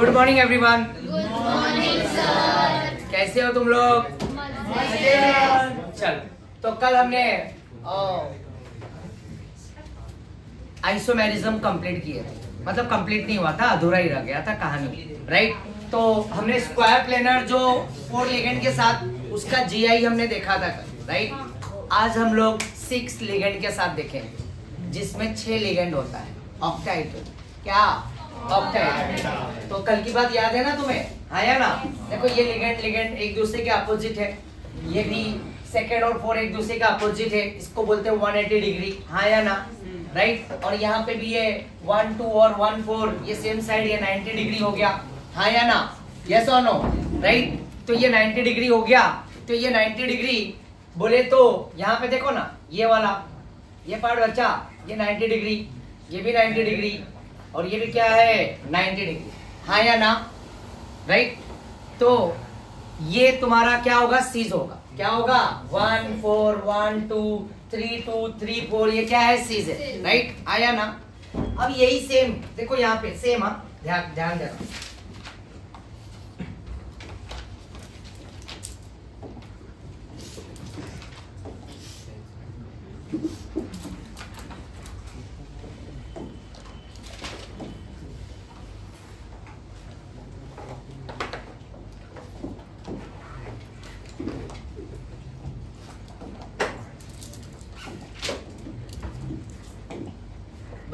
Good morning everyone कैसे हो तुम लोग? चल तो कल हमने आइसोमेरिज्म कंप्लीट किए। मतलब कंप्लीट नहीं हुआ था अधूरा ही रह गया था कहानी राइट तो हमने स्क्वायर प्लेनर जो फोर लिगेंड के साथ उसका जीआई हमने देखा था राइट आज हम लोग सिक्स लिगेंड के साथ देखेंगे जिसमें छह लिगेंड होता है ऑक्टाइड क्या? ऑक्टाइड तो कल की बात याद है ना तुम्हें? हाँ या ना? देखो, ये लिगेंड लिगेंड एक दूसरे के अपोजिट है। ये भी सेकेंड और फोर एक दूसरे का अपोजिट है। इसको बोलते हैं 180 डिग्री हाँ या ना? राइट और यहाँ पे भी ये वन टू और वन फोर ये सेम साइड ये 90 डिग्री हो गया। हाँ या ना? यस और नो राइट तो ये 90 डिग्री हो गया। तो ये 90 डिग्री बोले तो यहाँ पे देखो ना, ये वाला, ये पार्ट बच्चा, ये 90 डिग्री ये भी 90 डिग्री और ये भी क्या है? 90 डिग्री। हाँ या ना? राइट तो ये तुम्हारा क्या होगा? सीज होगा। क्या होगा? One four one two three two three four ये क्या है? सीज है। राइट आया ना? अब यही सेम देखो यहाँ पे सेम हाँ। ध्यान ध्यान देना।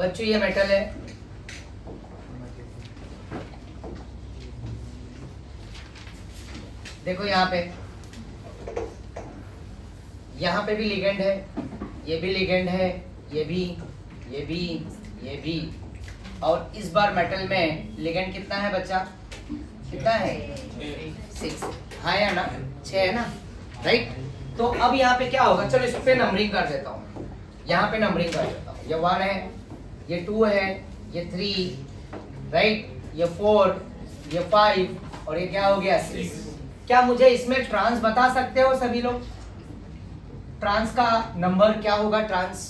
बच्चों, ये मेटल है। देखो यहाँ पे। यहाँ पे भी लिगेंड है, ये भी लिगेंड है, ये भी ये भी ये भी। और इस बार मेटल में लिगेंड कितना है बच्चा? कितना है? सिक्स हाँ या ना? छह है ना? राइट तो अब यहाँ पे क्या होगा? चलो इस पे नंबरिंग कर देता हूँ। यहाँ पे नंबरिंग कर देता हूँ। ये वन है। ये टू है ये थ्री राइट ये फोर ये फाइव और ये क्या हो गया सिक्स क्या मुझे इसमें ट्रांस बता सकते हो सभी लोग? ट्रांस का नंबर क्या होगा? ट्रांस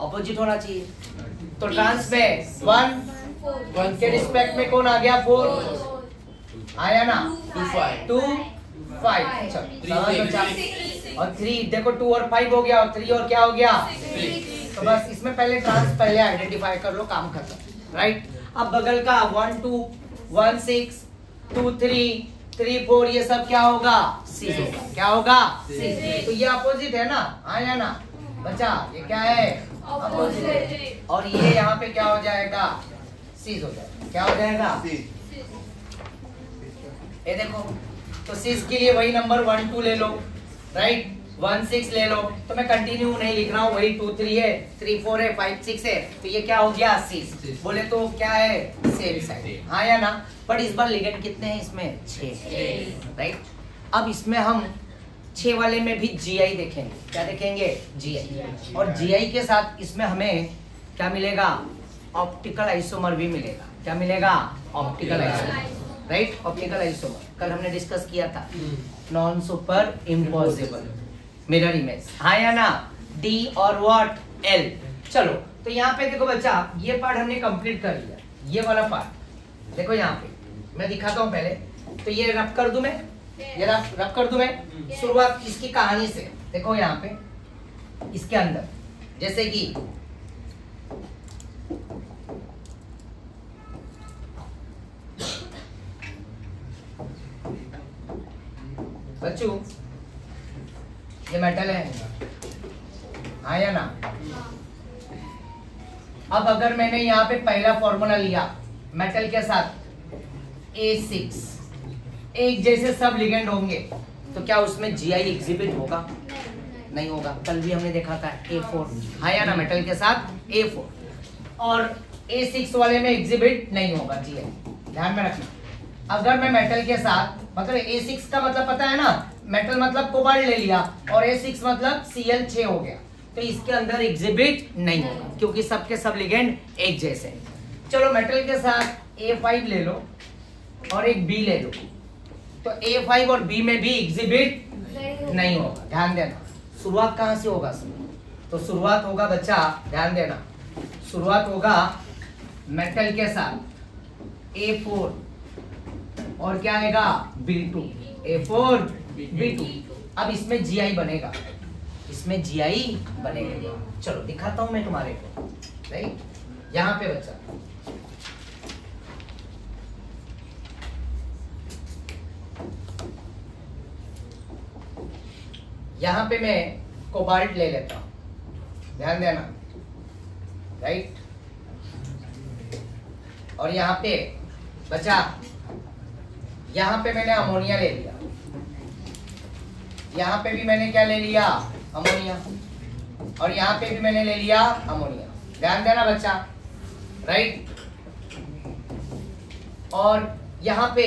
ऑपोजिट होना चाहिए। तो ट्रांस में वन वन के रिस्पेक्ट में कौन आ गया? फोर आया ना? टू फाइव और थ्री देखो टू और फाइव हो गया और थ्री और क्या हो गया? तो बस इसमें पहले ट्रांस पहले आइडेंटिफाई कर लो काम खत्म राइट अब बगल का one two one six two three three four ये सब क्या होगा? सिक्स होगा। क्या होगा? सिक्स तो ये अपोजिट है ना? आया ना? बच्चा ये क्या है? अपोजिट और ये यहाँ पे क्या हो जाएगा? सीज हो जाएगा। क्या हो जाएगा? ये देखो तो सीज के लिए वही नंबर वन टू ले लो राइट वन सिक्स ले लो। तो मैं कंटिन्यू नहीं लिख रहा हूँ वही टू थ्री है थ्री फोर है फाइव सिक्स है। तो ये क्या हो गया? अस्सी बोले तो क्या है? सेम साइड हाँ या ना? बट इस बार लिगेंड कितने हैं इसमें? छह. राइट अब इसमें हम छह वाले में भी जीआई देखेंगे। क्या देखेंगे? जीआई और जीआई के साथ इसमें हमें क्या मिलेगा? ऑप्टिकल आइसोमर भी मिलेगा। क्या मिलेगा? Optical isomer right optical isomer कल हमने डिस्कस किया था। Non super impossible mirror image हाँ या ना डी और व्हाट एल चलो तो यहाँ पे देखो बच्चा ये पार्ट हमने कंप्लीट कर लिया. ये वाला पार्ट देखो यहाँ पे. मैं दिखाता हूँ पहले. तो ये रफ कर दू मैं? ये रफ रफ कर दू मैं? शुरुआत इसकी कहानी से. देखो यहाँ पे. इसके अंदर. जैसे कि बच्चों ये मेटल है। हाँ या ना? अब अगर मैंने यहाँ पे पहला फॉर्मूला लिया मेटल के साथ ए सिक्स एक जैसे सब लिगेंड होंगे तो क्या उसमें जीआई एग्जिबिट होगा? नहीं होगा। कल भी हमने देखा था ए फोर हाँ या ना? मेटल के साथ ए फोर और ए सिक्स वाले में एग्जिबिट नहीं होगा जीआई ध्यान में रखना। अगर मैं मेटल के साथ मतलब ए सिक्स का मतलब पता है ना? मेटल मतलब कोबाल्ट ले लिया और ए सिक्स मतलब सी एल छे हो गया। तो इसके अंदर एग्जिबिट नहीं होगा, क्योंकि सबके सब लिगेंड एक जैसे। चलो मेटल के साथ ए फाइव ले लो और एक बी ले लो। तो ए फाइव और बी में भी एग्जिबिट नहीं होगा, ध्यान देना। शुरुआत कहाँ से होगा? तो शुरुआत होगा बच्चा, ध्यान देना। शुरुआत होगा मेटल के साथ। ए फोर और क्या आएगा? B two A four B two अब इसमें जी आई बनेगा। इसमें जी आई बनेगा। चलो, दिखाता हूँ मैं तुम्हारे को। राइट यहाँ पे बच्चा। यहाँ पे मैं कोबाल्ट ले लेता हूँ। ध्यान देना। राइट और यहाँ पे बचा यहाँ पे मैंने अमोनिया ले लिया। यहाँ पे भी मैंने क्या ले लिया? अमोनिया। और यहाँ पे भी मैंने ले लिया अमोनिया। ध्यान देना बच्चा। राइट और यहाँ पे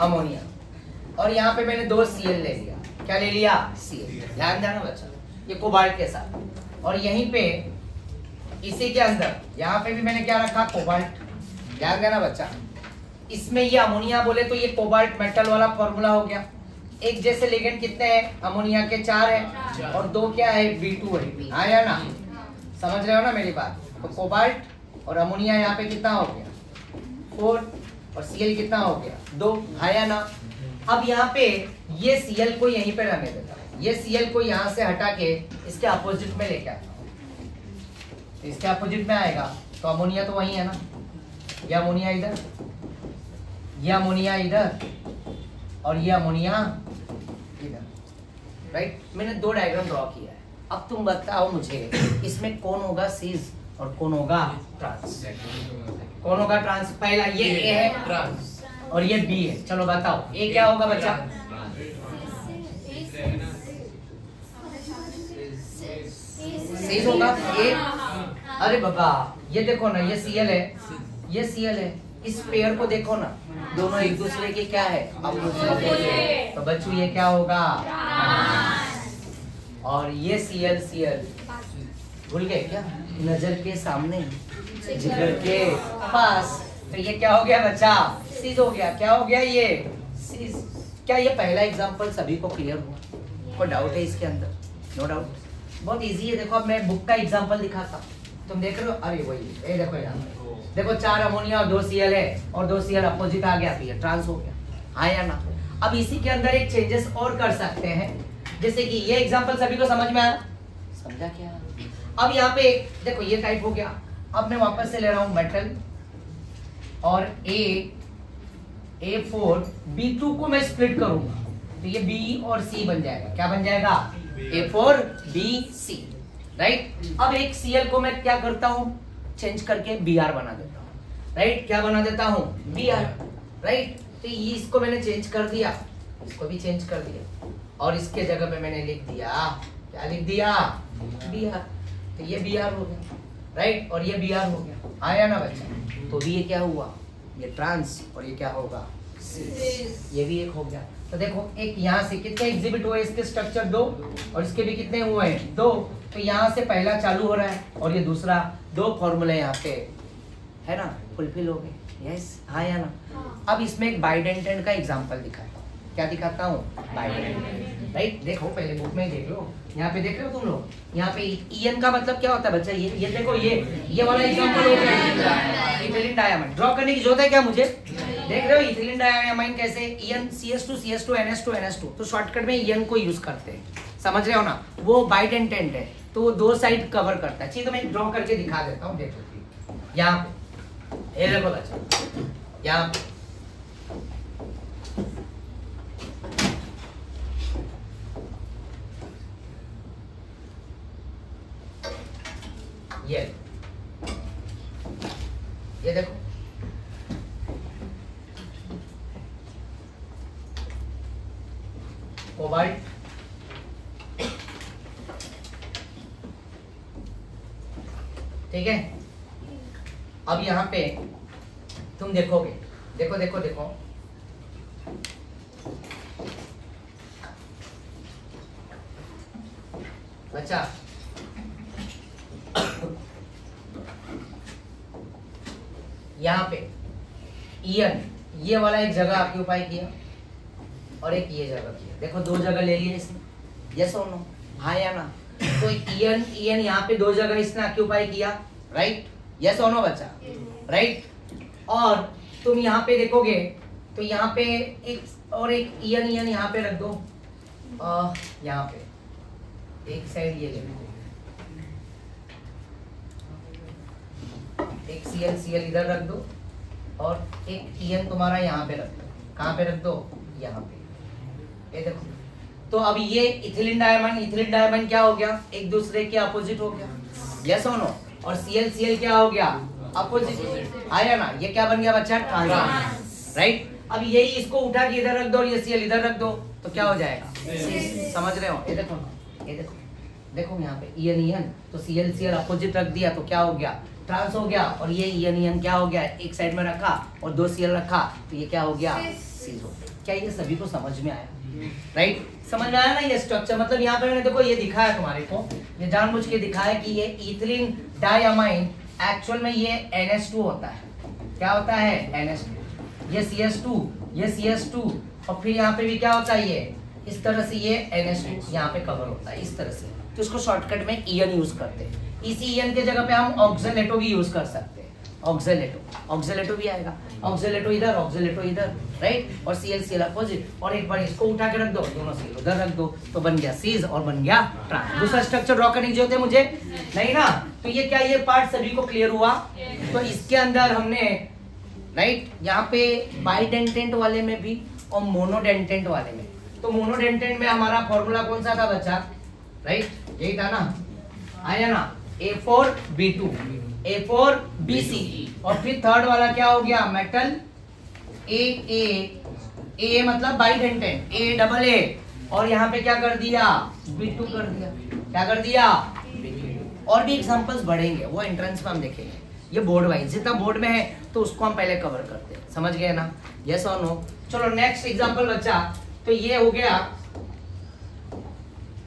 अमोनिया। और यहाँ पे मैंने दो सीएल ले लिया। क्या ले लिया? सीएल ध्यान देना बच्चा। ये कोबाल्ट के साथ। और यहीं पे, इसी के अंदर, यहाँ पे भी मैंने क्या रखा? कोबाल्ट। ध्यान देना बच्चा। इसमें ये अमोनिया बोले तो ये कोबाल्ट मेटल वाला फॉर्मूला हो गया। एक जैसे लेगेंड कितने हैं? अमोनिया के चार है। और दो क्या है? बी टू है। हाँ या ना? समझ रहे हो ना मेरी बात? तो कोबाल्ट और अमोनिया यहाँ पे कितना हो गया? फोर और सीएल कितना हो गया? दो। हाँ या ना? अब यहाँ पे ये सीएल को यहीं पे रहने देता ये सीएल को यहाँ से हटा के इसके अपोजिट में लेके आता तो इसके अपोजिट में आएगा। तो अमोनिया तो वही है ना? ये अमोनिया इधर? ये अमोनिया इधर और ये अमोनिया इधर। राइट मैंने दो डायग्राम ड्रॉ किया है। अब तुम बताओ मुझे इसमें कौन होगा सीज और कौन होगा ट्रांस कौन होगा ट्रांस पहला ये ए है। ट्रांस और ये बी है। चलो बताओ। ए क्या होगा बच्चा? सीज होगा ए अरे बाबा ये देखो ना ये सीएल है। ये सीएल है। इस पेयर को देखो ना, दोनों एक दूसरे के क्या है? अब तो बच्चों, ये क्या होगा? और ये सीएल सीएल। भूल गए क्या? नज़र के सामने। जिगर के पास। तो ये क्या हो गया बच्चा? सीज हो गया। क्या हो गया ये? सीज। क्या ये पहला एग्जांपल सभी को क्लियर हुआ? कोई डाउट है इसके अंदर? नो डाउट बहुत इजी है। देखो, अब मैं बुक का एग्जांपल दिखाता तुम देख रहे हो? अरे वही। ये देखो यहाँ देखो चार अमोनिया और दो सीएल है और दो सीएल अपोजिट आ गया फिर ट्रांस हो गया। हाँ या ना? अब इसी के अंदर एक चेंजेस और कर सकते हैं। जैसे कि ये एग्जांपल सभी को समझ में आया? समझा क्या? अब यहाँ पे देखो ये टाइप हो गया। अब मैं वापस से ले रहा हूँ मेटल और A A four B two को मैं स्प्लिट करूँगा। तो ये बी और सी बन जाएगा। क्या बन जाएगा? A four B C right अब एक सीएल को मैं क्या करता हूँ? चेंज करके बी आर बना देता हूँ। राइट क्या बना देता हूँ? बी आर राइट तो ये इसको मैंने चेंज कर दिया। इसको भी चेंज कर दिया। और इसके जगह पे मैंने लिख दिया। क्या लिख दिया? बी आर तो ये बी आर हो गया। राइट और ये बी आर हो गया। आया ना बच्चा? तो भी ये क्या हुआ? ये ट्रांस और ये क्या होगा? ये भी एक हो गया। तो देखो एक यहाँ से कितने एग्जिबिट हुए इसके स्ट्रक्चर दो और इसके भी कितने हुए हैं? दो। तो यहाँ से पहला चालू हो रहा है और ये दूसरा दो फॉर्मूले यहाँ पे। है ना? फुलफिल हो गए। यस हाँ या ना? अब इसमें एक बाइडेंटेंट का एग्ज़ाम्पल दिखाता हूँ। क्या दिखाता हूँ? बाइडेंटेंट राइट देखो पहले बुक में देख लो। यहाँ पे देख रहे हो तुम लोग? यहाँ पे ईएन का मतलब क्या होता है बच्चा? ये ये देखो ये ये वाला एग्ज़ाम्पल हो गया। डायमंड ड्रॉ करने की ज़रूरत है क्या मुझे? देख रहे हो इथिलीन डायमाइन कैसे? N C S two CS two NS two NS two तो शॉर्टकट में एन को यूज़ करते हैं। समझ रहे हो ना? वो बाइट एंड टेंट है। तो वो दो साइड कवर करता है। तो मैं ड्रॉ करके दिखा देता हूँ, देखो यहाँ पे। यहाँ पे ये ये देखो कोबाल्ट ठीक है अब यहाँ पे तुम देखोगे। देखो देखो देखो। बच्चा। यहाँ पे ईयन ये वाला एक जगह आपके उपाय किया और एक ये जगह किया। देखो, दो जगह ले लिए इसने। यस और नो हाँ या ना? तो ईयन ईयन यहाँ पे दो जगह इसने ऑक्यूपाई किया राइट यस और नो बच्चा? राइट? और तुम यहाँ पे देखोगे तो यहाँ पे एक और एक ईयन ईयन यहाँ पे रख दो। यहाँ पे। एक साइड ये ले एक सी एल सी एल इधर रख दो और एक ईयन तुम्हारा यहाँ पे रख दो। कहाँ पे रख दो? यहाँ पे। ये देखो। तो अब ये इथिलीन डायमंड इथिलीन डायमंड क्या हो गया? एक दूसरे के अपोजिट हो गया। यस और नो और सी एल सी एल क्या हो गया? अपोजिट आया ना ये क्या बन गया बच्चा? ट्रांस राइट अब यही इसको उठा के इधर रख दो और ये सी एल इधर रख दो तो क्या हो जाएगा? समझ रहे हो? ये देखो ये देखो देखो यहाँ पे ईयन ईयन तो अपोजिट रख दिया तो क्या हो गया? ट्रांस हो गया और ये ईयन ईयन क्या हो गया? एक साइड में रखा और दो सी एल रखा तो ये क्या हो गया? सीज हो गया। क्या ये सभी को समझ में आया? राइट समझ में आया ना ये स्ट्रक्चर मतलब यहाँ पे मैंने देखो ये दिखाया तुम्हारे को ये जानबूझ के दिखाया कि ये इथिलीन डायमाइन एक्चुअल में ये NH2 होता है। क्या होता है? NH2 ये CS2 ये CS2 और फिर यहाँ पे भी क्या होता है ये? इस तरह से ये NH2 यहाँ पे कवर होता है, इस तरह से। तो इसको शॉर्टकट में ईयन यूज़ करते हैं। इसी ईयन के जगह पे हम ऑक्सीलेटो भी यूज़ कर सकते हैं। ऑक्सीलेटो ऑक्सीलेटो भी आएगा। ऑक्सीलेटो इधर ऑक्सीलेटो इधर राइट और C L C L opposite और एक बार इसको उठा के रख दो, दोनों सी उधर रख दो तो बन गया सीज और बन गया ट्रांस दूसरा स्ट्रक्चर ड्रॉ करने की ज़रूरत मुझे, नहीं ना? तो ये क्या, ये पार्ट सभी को क्लियर हुआ? तो इसके अंदर हमने राइट यहाँ पे बाइडेंटेंट वाले में भी और मोनोडेंटेंट वाले में। तो मोनोडेंटेंट में हमारा फॉर्मूला कौन सा था बच्चा? राइट यही था ना? आया ना? A four B two A four B C और फिर थर्ड वाला क्या हो गया? मेटल ए ए ए मतलब बाइडेंटेंट ए डबल ए और यहाँ पे क्या कर दिया? बी टू कर दिया। क्या कर दिया? और भी एग्जांपल्स बढ़ेंगे। वो एंट्रेंस में हम देखेंगे। ये बोर्ड वाइज जितना बोर्ड में है तो उसको हम पहले कवर करते हैं। समझ गए ना? यस और नो चलो नेक्स्ट एग्जांपल बच्चा। तो ये हो गया।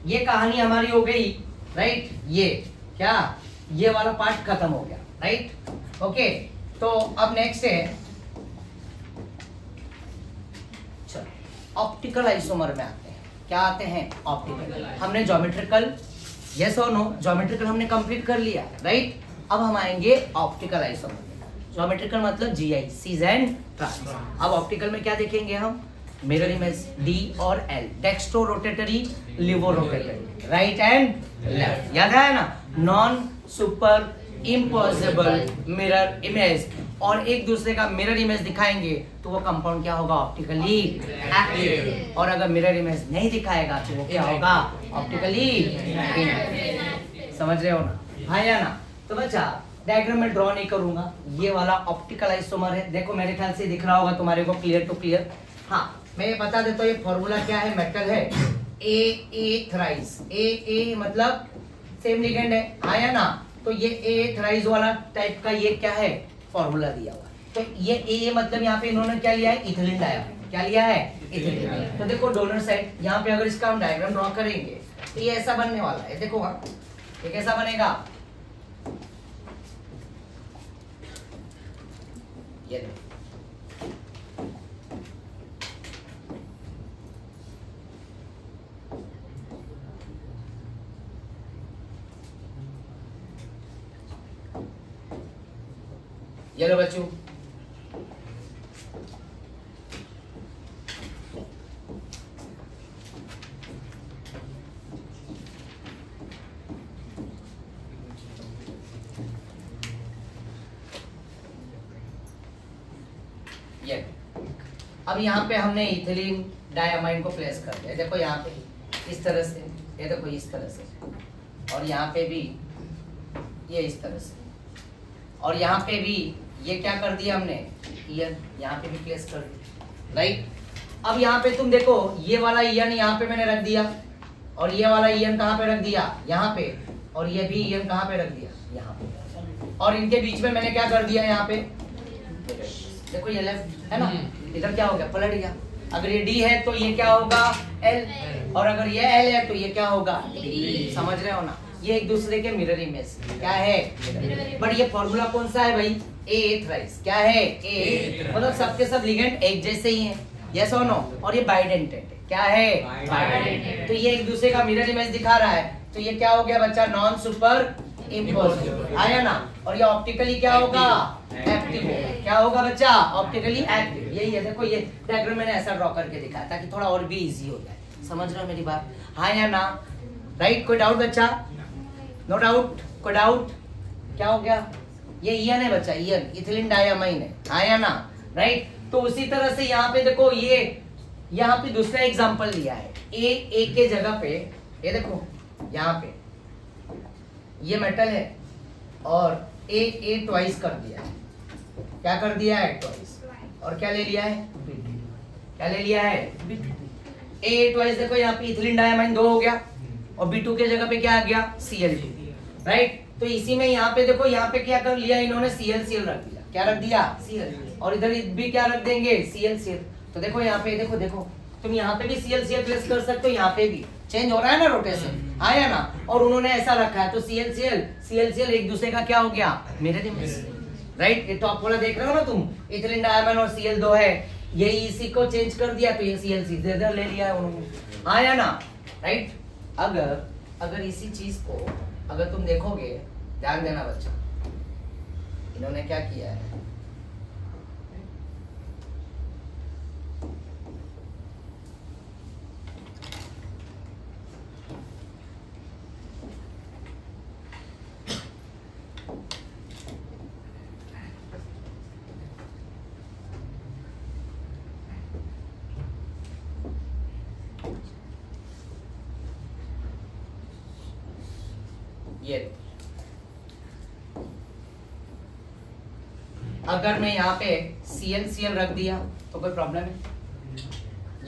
ये कहानी हमारी हो गई। राइट ये। क्या? ये वाला पार्ट खत्म हो गया राइट ओके तो अब नेक्स्ट है। चलो ऑप्टिकल आइसोमर में आते हैं। क्या आते हैं? ऑप्टिकल हमने ज्योमेट्रिकल यस और नो ज्योमेट्रिकल हमने कंप्लीट कर लिया राइट अब हम आएँगे ऑप्टिकल आइसोमर ज्योमेट्रिकल मतलब G I cis and trans अब ऑप्टिकल में क्या देखेंगे हम? मिरर इमेज डी और L dextro rotatory levo rotatory right and left याद है ना? Non super impossible mirror image और एक दूसरे का मिरर इमेज दिखाएँगे तो वो कंपाउंड क्या होगा? ऑप्टिकली और अगर मिरर इमेज नहीं दिखाएगा तो वो क्या होगा? ऑप्टिकली समझ रहे हो ना? भाई या ना? तो बच्चा डायग्राम में ड्रॉ नहीं करूँगा। ये वाला ऑप्टिकल आइसोमर है। देखो, मेरे ख्याल से दिख रहा होगा तुम्हारे को क्लियर टू क्लियर हाँ मैं ये बता देता हूँ, ये फॉर्मूला क्या है? मेटल है। ए ए थ्राइस ए ए मतलब सेम लिगेंड है। आया ना तो ये ए थ्राइस वाला टाइप का ये क्या है? फॉर्मूला दिया हुआ तो ये ए मतलब यहाँ पे इन्होंने क्या लिया है? इथिलीन लाया क्या लिया है? इथिलीन तो देखो डोनर साइड यहाँ पे अगर इसका हम डायग्राम ड्रॉ करेंगे तो ये ऐसा बनने वाला है। देखो ये कैसा बनेगा? ये ये लो बच्चों। ये। अब यहाँ पे हमने इथिलीन डायमाइन को प्लेस कर दिया। देखो यहाँ पे इस तरह से, ये देखो इस तरह से। और यहाँ पे भी ये इस तरह से। और यहाँ पे भी ये क्या कर दिया हमने? ईयन यहाँ पे भी प्लेस कर दिया राइट अब यहाँ पे तुम देखो ये वाला ईयन यहाँ पे मैंने रख दिया। और ये वाला ईयन कहाँ पे रख दिया? यहाँ पे। और ये भी ईयन कहाँ पे रख दिया? यहाँ पे। और इनके बीच में मैंने क्या कर दिया यहाँ पे? देखो ये लेफ़्ट है ना? इधर क्या हो गया? पलट गया। अगर ये डी है तो ये क्या होगा? एल और अगर ये एल है तो ये क्या होगा? समझ रहे हो ना? ये एक दूसरे के मिरर इमेज क्या है? बट ये फॉर्मूला कौन सा है भाई? ए थ्राइस क्या है? ए मतलब सबके सब लिगेंड एक जैसे ही हैं। यस और नो और ये बाइडेंटेड क्या है? तो ये एक दूसरे का मिरर इमेज दिखा रहा है। तो ये क्या हो गया बच्चा? नॉन सुपर इम्पॉसिबल आया ना? और ये ऑप्टिकली क्या होगा? एक्टिव होगा। क्या होगा बच्चा? ऑप्टिकली एक्टिव यही है। देखो ये डायग्राम मैंने ऐसा ड्रॉ करके दिखाया ताकि थोड़ा और भी इजी हो जाए। समझ रहे हो मेरी बात? हाँ या ना? राइट कोई डाउट बच्चा? नो डाउट कोई डाउट क्या हो गया? ये ईयन है बच्चा ईयन इथिलीन डायामाइन है। हाँ या ना राइट तो उसी तरह से यहाँ पे देखो ये यहाँ पे दूसरा एग्ज़ाम्पल लिया है। ए ए के जगह पे ये देखो यहाँ पे। ये मेटल है और ए ए ट्वाइस कर दिया है। क्या कर दिया है? ट्वाइस और क्या ले लिया है? क्या ले लिया है? ए ट्वाइस देखो यहाँ पे इथिलीन डायमाइन दो हो गया। और बी टू के जगह पे क्या आ गया? सी एल राइट तो इसी में यहाँ पे देखो यहाँ पे क्या कर लिया इन्होंने? सी एल सी एल रख दिया। क्या रख दिया? सी एल और इधर भी क्या रख देंगे? सी एल सी एल तो देखो यहाँ पे देखो देखो। तुम यहाँ पे भी C L C L place कर सकते हो यहाँ पे भी। चेंज हो रहा है ना रोटेशन आया ना? और उन्होंने ऐसा रखा है। तो C L C L C L C L एक दूसरे का क्या हो गया? मेरे राइट ये टॉप वाला देख रहे हो ना तुम? इथिलीन डायमंड और सी एल दो है। यही इसी को चेंज कर दिया तो ये सी एल सी इधर ले लिया है उन्होंने। आया ना? राइट अगर अगर इसी चीज़ को अगर तुम देखोगे, ध्यान देना बच्चा। इन्होंने क्या किया है? ये अगर मैं यहाँ पे सी एल सी एल रख दिया तो कोई प्रॉब्लम है?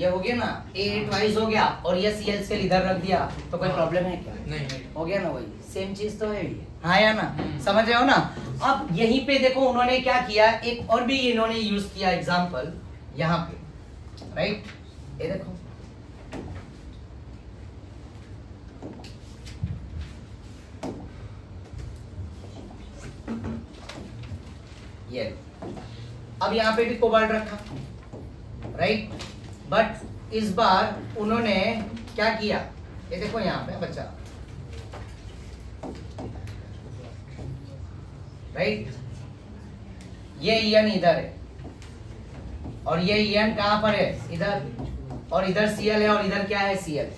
ये हो गया ना? ए ट्वाइस हो गया और ये सी एल सी एल इधर रख दिया तो कोई प्रॉब्लम है क्या? नहीं। हो गया ना वही? सेम चीज़ तो है हाँ या ना? समझ रहे हो ना? अब यहीं पे देखो उन्होंने क्या किया एक और भी इन्होंने यूज़ किया एग्जांपल यहाँ पे राइट ये देखो ये अब यहाँ पे भी कोबाल्ट रखा। राइट बट इस बार उन्होंने क्या किया? ये देखो यहाँ पे बच्चा। राइट ये ईयन इधर है। और ये ईयन कहाँ पर है? इधर। और इधर सीएल है और इधर क्या है सीएल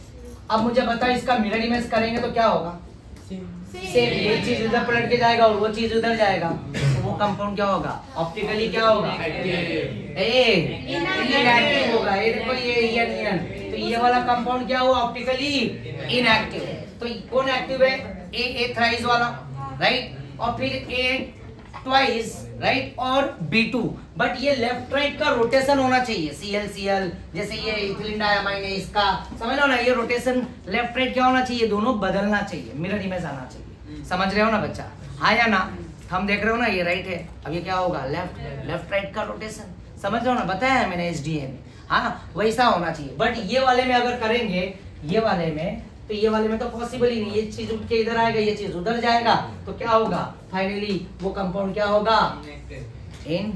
अब मुझे बताओ इसका मिरर इमेज करेंगे तो क्या होगा? सेम ये चीज़ इधर पलट के जाएगा और वो चीज़ उधर जाएगा। कंपाउंड क्या होगा? ऑप्टिकली क्या होगा? ए इनएक्टिव होगा। ये देखो ये ईयन ईयन तो ये वाला कंपाउंड क्या हुआ? ऑप्टिकली इनएक्टिव तो कौन एक्टिव है? ए ए थ्राइस वाला राइट और फिर ए ट्वाइस राइट और B2 बट ये लेफ़्ट राइट का रोटेशन होना चाहिए। ClCl जैसे ये इथिलीन डायमाइन है इसका। समझ लो ना? ये रोटेशन लेफ़्ट राइट क्या होना चाहिए? दोनों बदलना चाहिए। मिरर इमेज आना चाहिए। समझ रहे हो ना बच्चा? हाँ या ना? हम देख रहे हो ना, ये राइट है। अब ये क्या होगा? लेफ़्ट लेफ़्ट राइट का रोटेशन समझ रहे हो ना? बताया मैंने एस में हाँ वैसा होना चाहिए। बट ये वाले में अगर करेंगे, ये वाले में तो ये वाले में तो पॉसिबल ही नहीं। ये चीज़ उठ के इधर आएगा, ये चीज़ उधर जाएगा। तो क्या होगा? फाइनली वो कंपाउंड क्या होगा? इन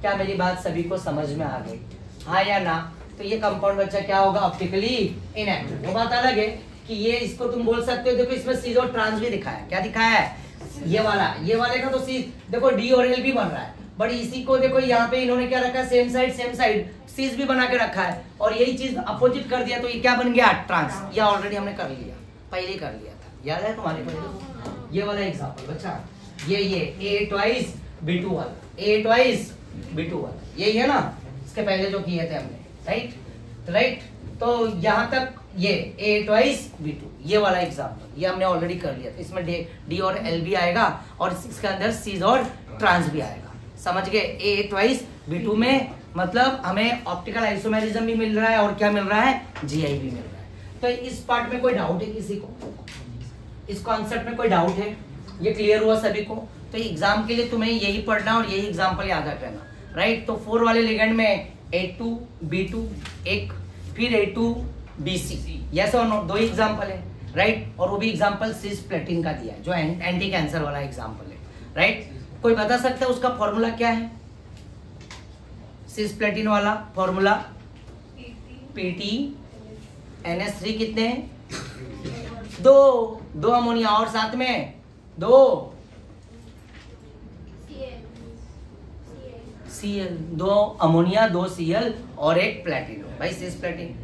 क्या मेरी बात सभी को समझ में आ गई? हाँ या ना? तो ये कंपाउंड बच्चा क्या होगा? ऑप्टिकली इनएक्टिव वो बात अलग है कि ये इसको तुम बोल सकते हो, देखो इसमें और ट्रांस भी दिखाया क्या दिखाया है? ये वाला, ये वाले का तो सीज देखो डी और एल भी बन रहा है। बट इसी को देखो, यहाँ पे इन्होंने क्या रखा है? Same side same side cis भी बना के रखा है। और यही चीज़ अपोजिट कर दिया तो ये क्या बन गया? ट्रांस ये ऑलरेडी हमने कर लिया। पहले कर लिया था। याद है तुम्हारे पहले ये वाला एग्जांपल बच्चा। ये ये ए ट्वाइस बी टू वाला ए ट्वाइस बी टू वाला यही है ना? इसके पहले जो किए थे हमने राइट राइट तो यहाँ तक ये ए ट्वाइस बी टू ये वाला एग्जांपल ये हमने ऑलरेडी कर लिया था. इसमें डी डी और एल भी आएगा और इसके अंदर सीज और ट्रांस भी आएगा. समझ गए? ए ट्वाइस बी टू में मतलब हमें ऑप्टिकल आइसोमेरिज्म भी मिल रहा है और क्या मिल रहा है? जीआई भी मिल रहा है. तो इस पार्ट में कोई डाउट है किसी को? इस कॉन्सेप्ट में कोई डाउट है? ये क्लियर हुआ सभी को? तो एग्ज़ाम के लिए तुम्हें यही पढ़ना और यही एग्ज़ाम्पल याद रखना. राइट तो फोर वाले लिगेंड में ए टू बी टू एक, फिर A two B C yes और नो दो एग्ज़ाम्पल है राइट और वो भी एग्ज़ाम्पल सिस प्लेटिन का दिया जो एंटी कैंसर वाला एग्ज़ाम्पल है राइट कोई बता सकता है उसका फॉर्मूला क्या है? सिस्प्लेटिन वाला फॉर्मूला पीटी एनएस थ्री कितने हैं? दो। दो अमोनिया और साथ में दो। सी एल दो अमोनिया, दो सीएल और एक प्लेटिनम भाई सिस प्लेटिन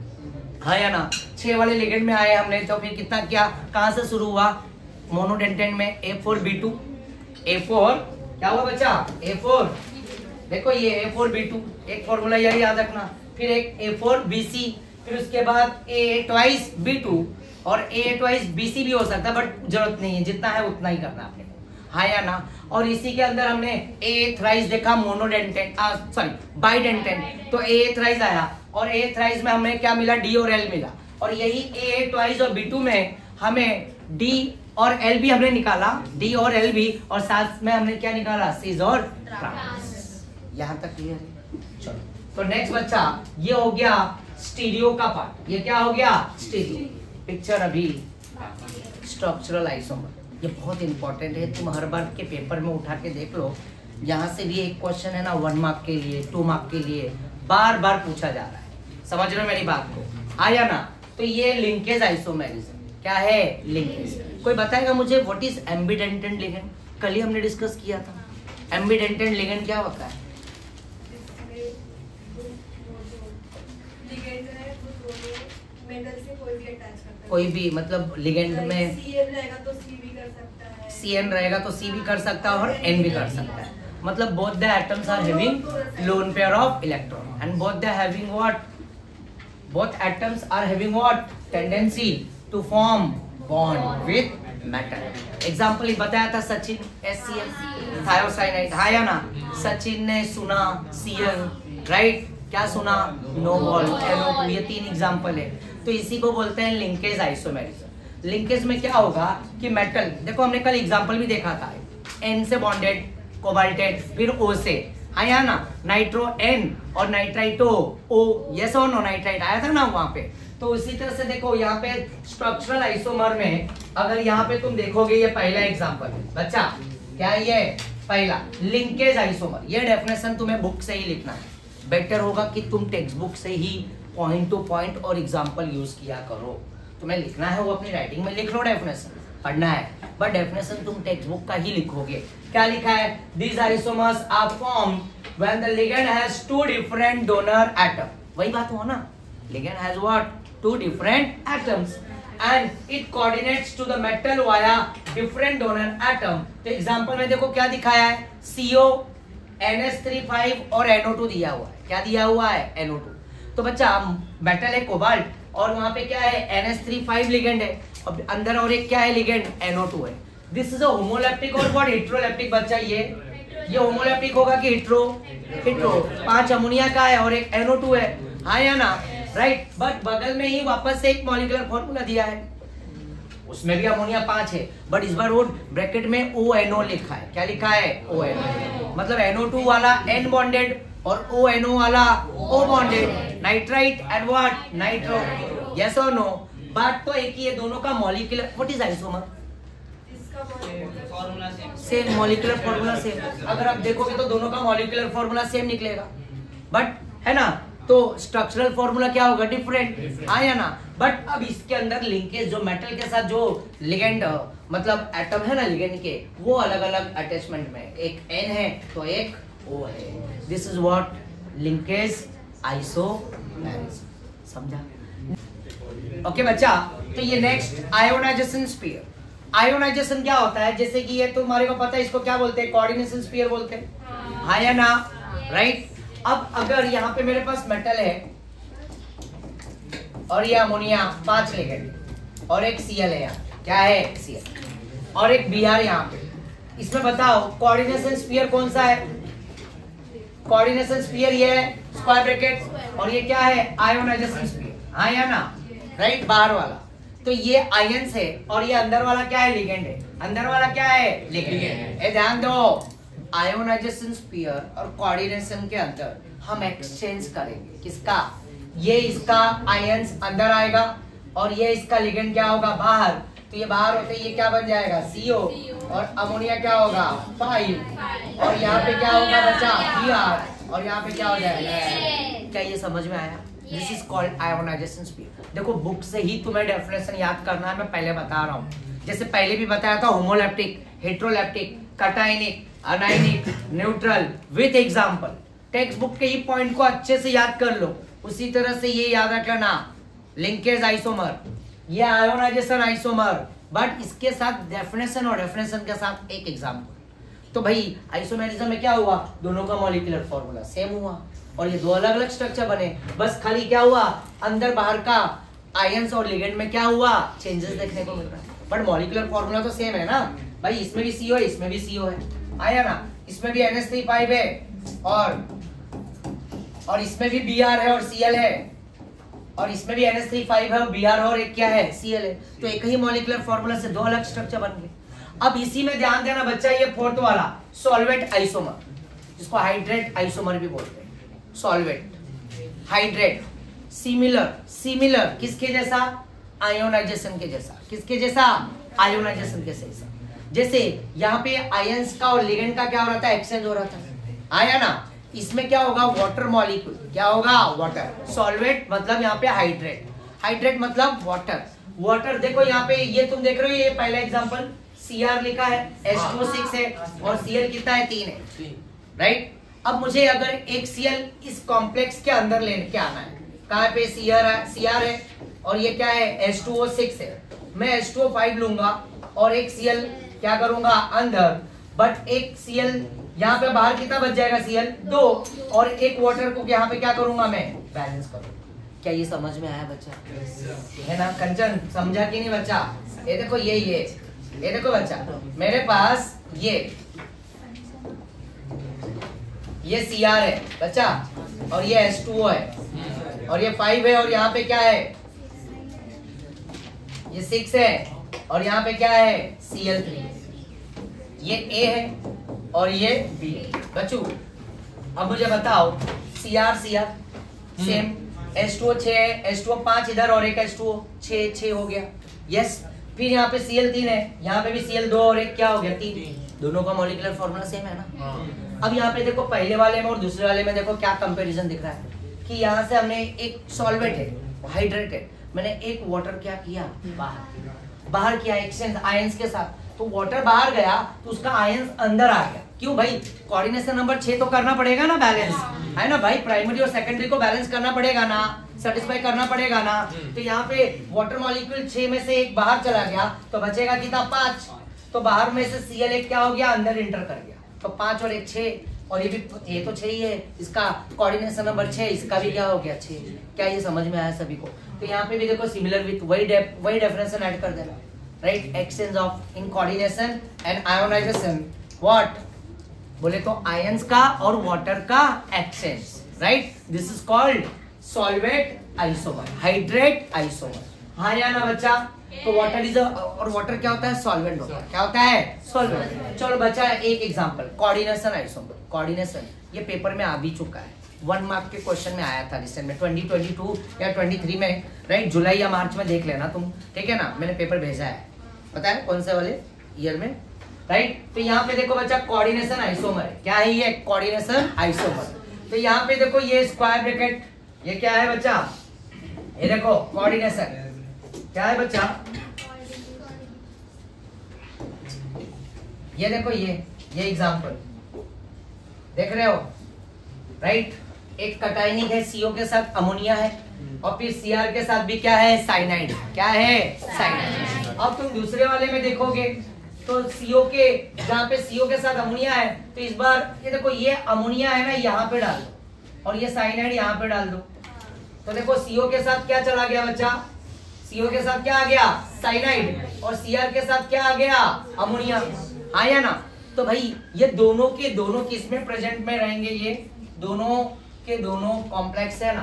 हाँ या ना? छह वाले लिगेंड में आए हमने तो फिर कितना, क्या, कहाँ से शुरू हुआ? मोनोडेंटेन में A four B two A four, क्या हुआ बच्चा? A four. देखो ये ए फोर बी टू एक फॉर्मूला यही याद रखना। फिर एक ए फोर बी सी फिर उसके बाद ए ट्वाइस बी टू और ए ट्वाइस बी सी भी हो सकता है बट ज़रूरत नहीं है। जितना है उतना ही करना आपने हाँ या ना? और इसी के अंदर हमने ए थ्राइस देखा, मोनोडेंटेन सॉरी बाइडेंटेन। तो ए थ्राइस आया। और ए थ्राइस में हमें क्या मिला? डी और एल मिला। और यही ए ट्वाइस और बी टू में हमें डी और एल भी हमने निकाला। डी और एल भी। और साथ में हमने क्या निकाला? सीज और ट्रांस यहाँ तक क्लियर है? चलो। तो नेक्स्ट बच्चा, ये हो गया स्टीरियो का पार्ट ये क्या हो गया? स्टीरियो पिक्चर अभी स्ट्रक्चरल आइसोमर ये बहुत इंपॉर्टेंट है। तुम हर बार के पेपर में उठा के देख लो। यहाँ से भी एक क्वेश्चन है ना वन मार्क के लिए टू मार्क के लिए। बार बार पूछा जा रहा है। समझ रहे हो मेरी बात को? आया ना? तो ये लिंकेज आइसोमेरिज्म क्या है लिंकेज कोई बताएगा मुझे व्हाट इज़ एम्बिडेंटेंट लिगेंड कल ही हमने डिस्कस किया था। एम्बिडेंटेंट लिगेंड क्या होता है? कोई भी मतलब लिगेंड में सी एन रहेगा तो सी भी कर सकता है। सी एन रहेगा तो सी भी कर सकता है और एन भी कर सकता है। मतलब both the atoms are having lone pair of electron and both the having what both atoms are having what? Tendency to form bond with metal example बताया था Sachin S C N thiocyanate हाँ या ना? सचिन ने सुना सी एन राइट क्या सुना? No ball एनो ये तीन एग्ज़ाम्पल है। तो इसी को बोलते हैं लिंकेज आइसोमेरिज्म लिंकेज में क्या होगा कि मेटल देखो हमने कल एग्ज़ाम्पल भी देखा था। एन से बॉन्डेड कोबाल्टेड फिर ओ से। आया ना? नाइट्रो एन और नाइट्राइटो ओ यस और नो नाइट्राइट आया था ना वहाँ पे? तो उसी तरह से देखो, यहाँ पे स्ट्रक्चरल आइसोमर में, अगर यहाँ पे तुम देखोगे ये पहला एग्जांपल बच्चा, क्या ये? पहला लिंकेज आइसोमर ये डेफिनेशन तुम्हें बुक से ही लिखना है। बेटर होगा कि तुम टेक्स्ट बुक से ही पॉइंट टू पॉइंट और एग्ज़ाम्पल यूज़ किया करो। तुम्हें लिखना है वो अपनी राइटिंग में, लिख लो डेफिनेशन पढ़ना है। बट डेफिनेशन तुम टेक्स्ट बुक का ही लिखोगे। क्या लिखा है? These isomers are form when the ligand has two different donor atom वही बात हुआ ना? Ligand has what two different atoms and it coordinates to the metal via different donor atom तो एग्जांपल में देखो क्या दिखाया है? CO NH35 और NO2 दिया हुआ है। क्या दिया हुआ है? NO2 तो बच्चा मेटल है कोबाल्ट और वहाँ पे क्या है? NH35 लिगेंड है। अब अंदर और एक क्या है? लिगेंड NO2 है। दिस इज़ होमोलैप्टिक और व्हाट हेटेरोलैप्टिक बच्चा ये। ये होमोलैप्टिक होगा कि हेटेरो हेटेरो पाँच अमोनिया का है और एक NO2 है। हाँ या ना? राइट बट बगल में ही वापस से एक मॉलिक्यूलर फॉर्मूला दिया है। उसमें भी अमोनिया पाँच है। बट इस बार वो ब्रैकेट में ओ एनओ लिखा है। क्या लिखा है? ओ एनओ मतलब NO2 वाला N बॉन्डेड और ओ एनओ वाला O bonded nitrite and nitro yes और नो बात तो एक ही है, दोनों का molecular what is isomer formula same molecular formula same अगर आप देखोगे तो दोनों का मॉलिकुलर फॉर्मूला सेम निकलेगा। बट है ना? तो स्ट्रक्चरल फॉर्मूला क्या होगा? डिफरेंट हाँ या ना? बट अब इसके अंदर लिंकेज जो मेटल के साथ जो लिगेंड मतलब एटम है ना लिगेंड के वो अलग अलग अटैचमेंट में एक एन है तो एक ओ है। This is what linkage isomerism समझा? ओके बच्चा तो ये नेक्स्ट आयोनाइजेशन स्पीयर आयोनाइजेशन क्या होता है? जैसे कि ये तुम्हारे को पता है इसको क्या बोलते हैं? कोऑर्डिनेशन स्पीयर बोलते हैं। हाँ। या ना? राइट अब अगर यहाँ पे मेरे पास मेटल है और ये अमोनिया पाँच लिगेंड और एक सीएल है यहाँ क्या है सीएल और एक बी आर यहाँ पे। इसमें बताओ कोऑर्डिनेशन स्पीयर कौन सा है? कोऑर्डिनेशन स्पीयर ये है स्क्वायर ब्रैकेट और ये क्या है? आयोनाइजेशन स्पीयर हाँ या ना? राइट बाहर वाला। तो ये आयंस है और ये अंदर वाला क्या है? लिगेंड है। अंदर वाला क्या है? लिगेंड ए ध्यान दो। आयोनाइजेशन स्पीयर और कोऑर्डिनेशन के अंदर हम एक्सचेंज करेंगे। किसका? ये इसका आयंस अंदर आएगा और ये इसका लिगेंड क्या होगा? बाहर। तो ये बाहर होते ये क्या बन जाएगा? सीओ और अमोनिया क्या होगा? फाइव और यहाँ पे क्या होगा बच्चा और यहाँ पे क्या हो जाएगा? क्या ये समझ में आया? This is called ionization speed देखो बुक से ही तुम्हें डेफिनेशन याद करना है मैं पहले बता रहा हूँ। जैसे पहले भी बताया था homoleptic heteroleptic cationic anionic neutral with example text book के ही पॉइंट को अच्छे से याद कर लो। उसी तरह से ये याद रख लेना लिंकेज आइसोमर ये आयोनाइजेशन आइसोमर बट इसके साथ डेफिनेशन और डेफिनेशन के साथ एक एग्ज़ाम्पल तो भाई आइसोमेरिज्म में क्या हुआ? दोनों का मॉलिकुलर फॉर्मूला सेम हुआ। और ये दो अलग अलग स्ट्रक्चर बने। बस खाली क्या हुआ? अंदर बाहर का आयंस और लिगेंड में क्या हुआ? चेंजेस देखने को मिल रहा है। बट मॉलिकुलर फॉर्मूला तो सेम है ना? भाई, इसमें भी सीओ है, इसमें भी सीओ है। आया ना? इसमें भी NH3 है और और इसमें भी Br है और Cl है। और इसमें भी NH3 है और Br और एक क्या है? Cl है। तो एक ही मॉलिकुलर फॉर्मूला से दो अलग स्ट्रक्चर बन गए। अब इसी में ध्यान देना बच्चा, ये फोर्थ वाला सॉल्वेट आइसोमर जिसको हाइड्रेट आइसोमर भी बोलते हैं। सॉल्वेट हाइड्रेट सिमिलर सिमिलर किसके जैसा? आयोनाइजेशन के जैसा। किसके जैसा? आयोनाइजेशन के जैसा। जैसे यहाँ पे आयंस का और लिगेंड का क्या हो रहा था? एक्सचेंज हो रहा था। आया ना? इसमें क्या होगा? वाटर मॉलिक्यूल क्या होगा? वाटर सॉल्वेट मतलब यहाँ पे हाइड्रेट हाइड्रेट मतलब वाटर वाटर देखो यहाँ पे ये तुम देख रहे हो ये पहला एग्जांपल Cr लिखा है H2O6 है और Cl कितना है? तीन है। राइट अब मुझे अगर एक सीएल इस कॉम्प्लेक्स के अंदर लेके आना है। कहा पे Cr है? Cr है। और ये क्या है? H2O6 है। मैं H2O5 लूँगा और एक Cl क्या करूँगा? अंदर। बट एक Cl यहाँ पे बाहर कितना बच जाएगा Cl दो। और एक वाटर को यहाँ पे क्या करूँगा मैं? बैलेंस करूँगा। क्या ये समझ में आया बच्चा? है ना? कंचन, समझा कि नहीं बच्चा? ये देखो, ये ये। ये देखो बच्चा। मेरे पास ये। ये सी आर है बच्चा। और ये एस टू है। और ये फाइव है और यहाँ पे क्या है? ये सिक्स है और यहाँ पे क्या है? सी एल थ्री ये ए है और ये बी है। बच्चू अब मुझे बताओ C R C R same S two छ एस टू पाँच इधर और एक एस टू छ छ हो गया। यस फिर यहाँ पे सी एल तीन है यहाँ पे भी सी एल दो और एक क्या हो गया? तीन। दोनों का मॉलिकुलर फॉर्मूला सेम है ना? हाँ। अब यहाँ पे देखो पहले वाले में और दूसरे वाले में देखो क्या कंपैरिजन दिख रहा है। कि यहाँ से हमने एक सॉल्वेट है हाइड्रेट है। मैंने एक वाटर क्या किया? बाहर। बाहर किया एक्सचेंज आयंस के साथ। तो वाटर बाहर गया तो उसका आयंस अंदर आ गया। क्यों भाई? कोऑर्डिनेशन नंबर छह तो करना पड़ेगा ना बैलेंस है। ना भाई? प्राइमरी और सेकेंडरी को बैलेंस करना पड़ेगा ना। सेटिस्फाई करना पड़ेगा ना। तो यहाँ पे वाटर मॉलिक्यूल छह में से एक बाहर चला गया। तो बचेगा कितना? पाँच। तो बाहर में से सी एक क्या हो गया? अंदर इंटर कर गया। तो पाँच और एक छह, और ये भी ये तो छह ही है। इसका कोऑर्डिनेशन नंबर छह, इसका भी क्या हो गया? छह। क्या ये समझ में आया सभी को? तो यहाँ पे भी देखो सिमिलर विथ वही वही डेफिनेशन ऐड कर देना। Right exchange of in coordination and ionization what बोले तो आयंस का और वाटर का exchange right this is called solvate isomer hydrate isomer हाँ या ना बच्चा? तो वाटर इज़ और वाटर क्या होता है? सॉल्वेंट होता है। क्या होता है? सॉल्वेंट चलो बच्चा एक एग्जांपल कोऑर्डिनेशन आइसोमर कोऑर्डिनेशन ये पेपर में आ भी चुका है। वन मार्क के क्वेश्चन में आया था रिसेंट में 2022 या 23 में राइट जुलाई या मार्च में देख लेना तुम। ठीक है ना? मैंने पेपर भेजा है। पता है कौन से वाले? ईयर में। राइट तो यहाँ पे देखो बच्चा कोऑर्डिनेशन आइसोमर क्या है ये? कोऑर्डिनेशन आइसोमर तो यहाँ पे देखो ये स्क्वायर ब्रैकेट ये क्या है बच्चा? ये देखो कोऑर्डिनेशन क्या है बच्चा? ये देखो ये ये एग्जांपल देख रहे हो? राइट एक कटाइनिक है सीओ के साथ अमोनिया है, और फिर सीआर के साथ भी क्या है? साइनाइड क्या है? साइनाइड अब तुम दूसरे वाले में देखोगे तो सीओ के, जहाँ पे सीओ के साथ अमोनिया है तो इस बार, ये देखो, ये अमोनिया है ना, यहाँ पे डाल दो, और ये साइनाइड यहाँ पे डाल दो। तो देखो सीओ के साथ क्या चला गया बच्चा? सीओ के साथ क्या आ गया? साइनाइड और सीआर के साथ क्या आ गया? अमोनिया हाँ या ना? तो भाई ये दोनों के दोनों किसमें प्रेजेंट में रहेंगे ये? दोनों के दोनों कॉम्प्लेक्स है ना?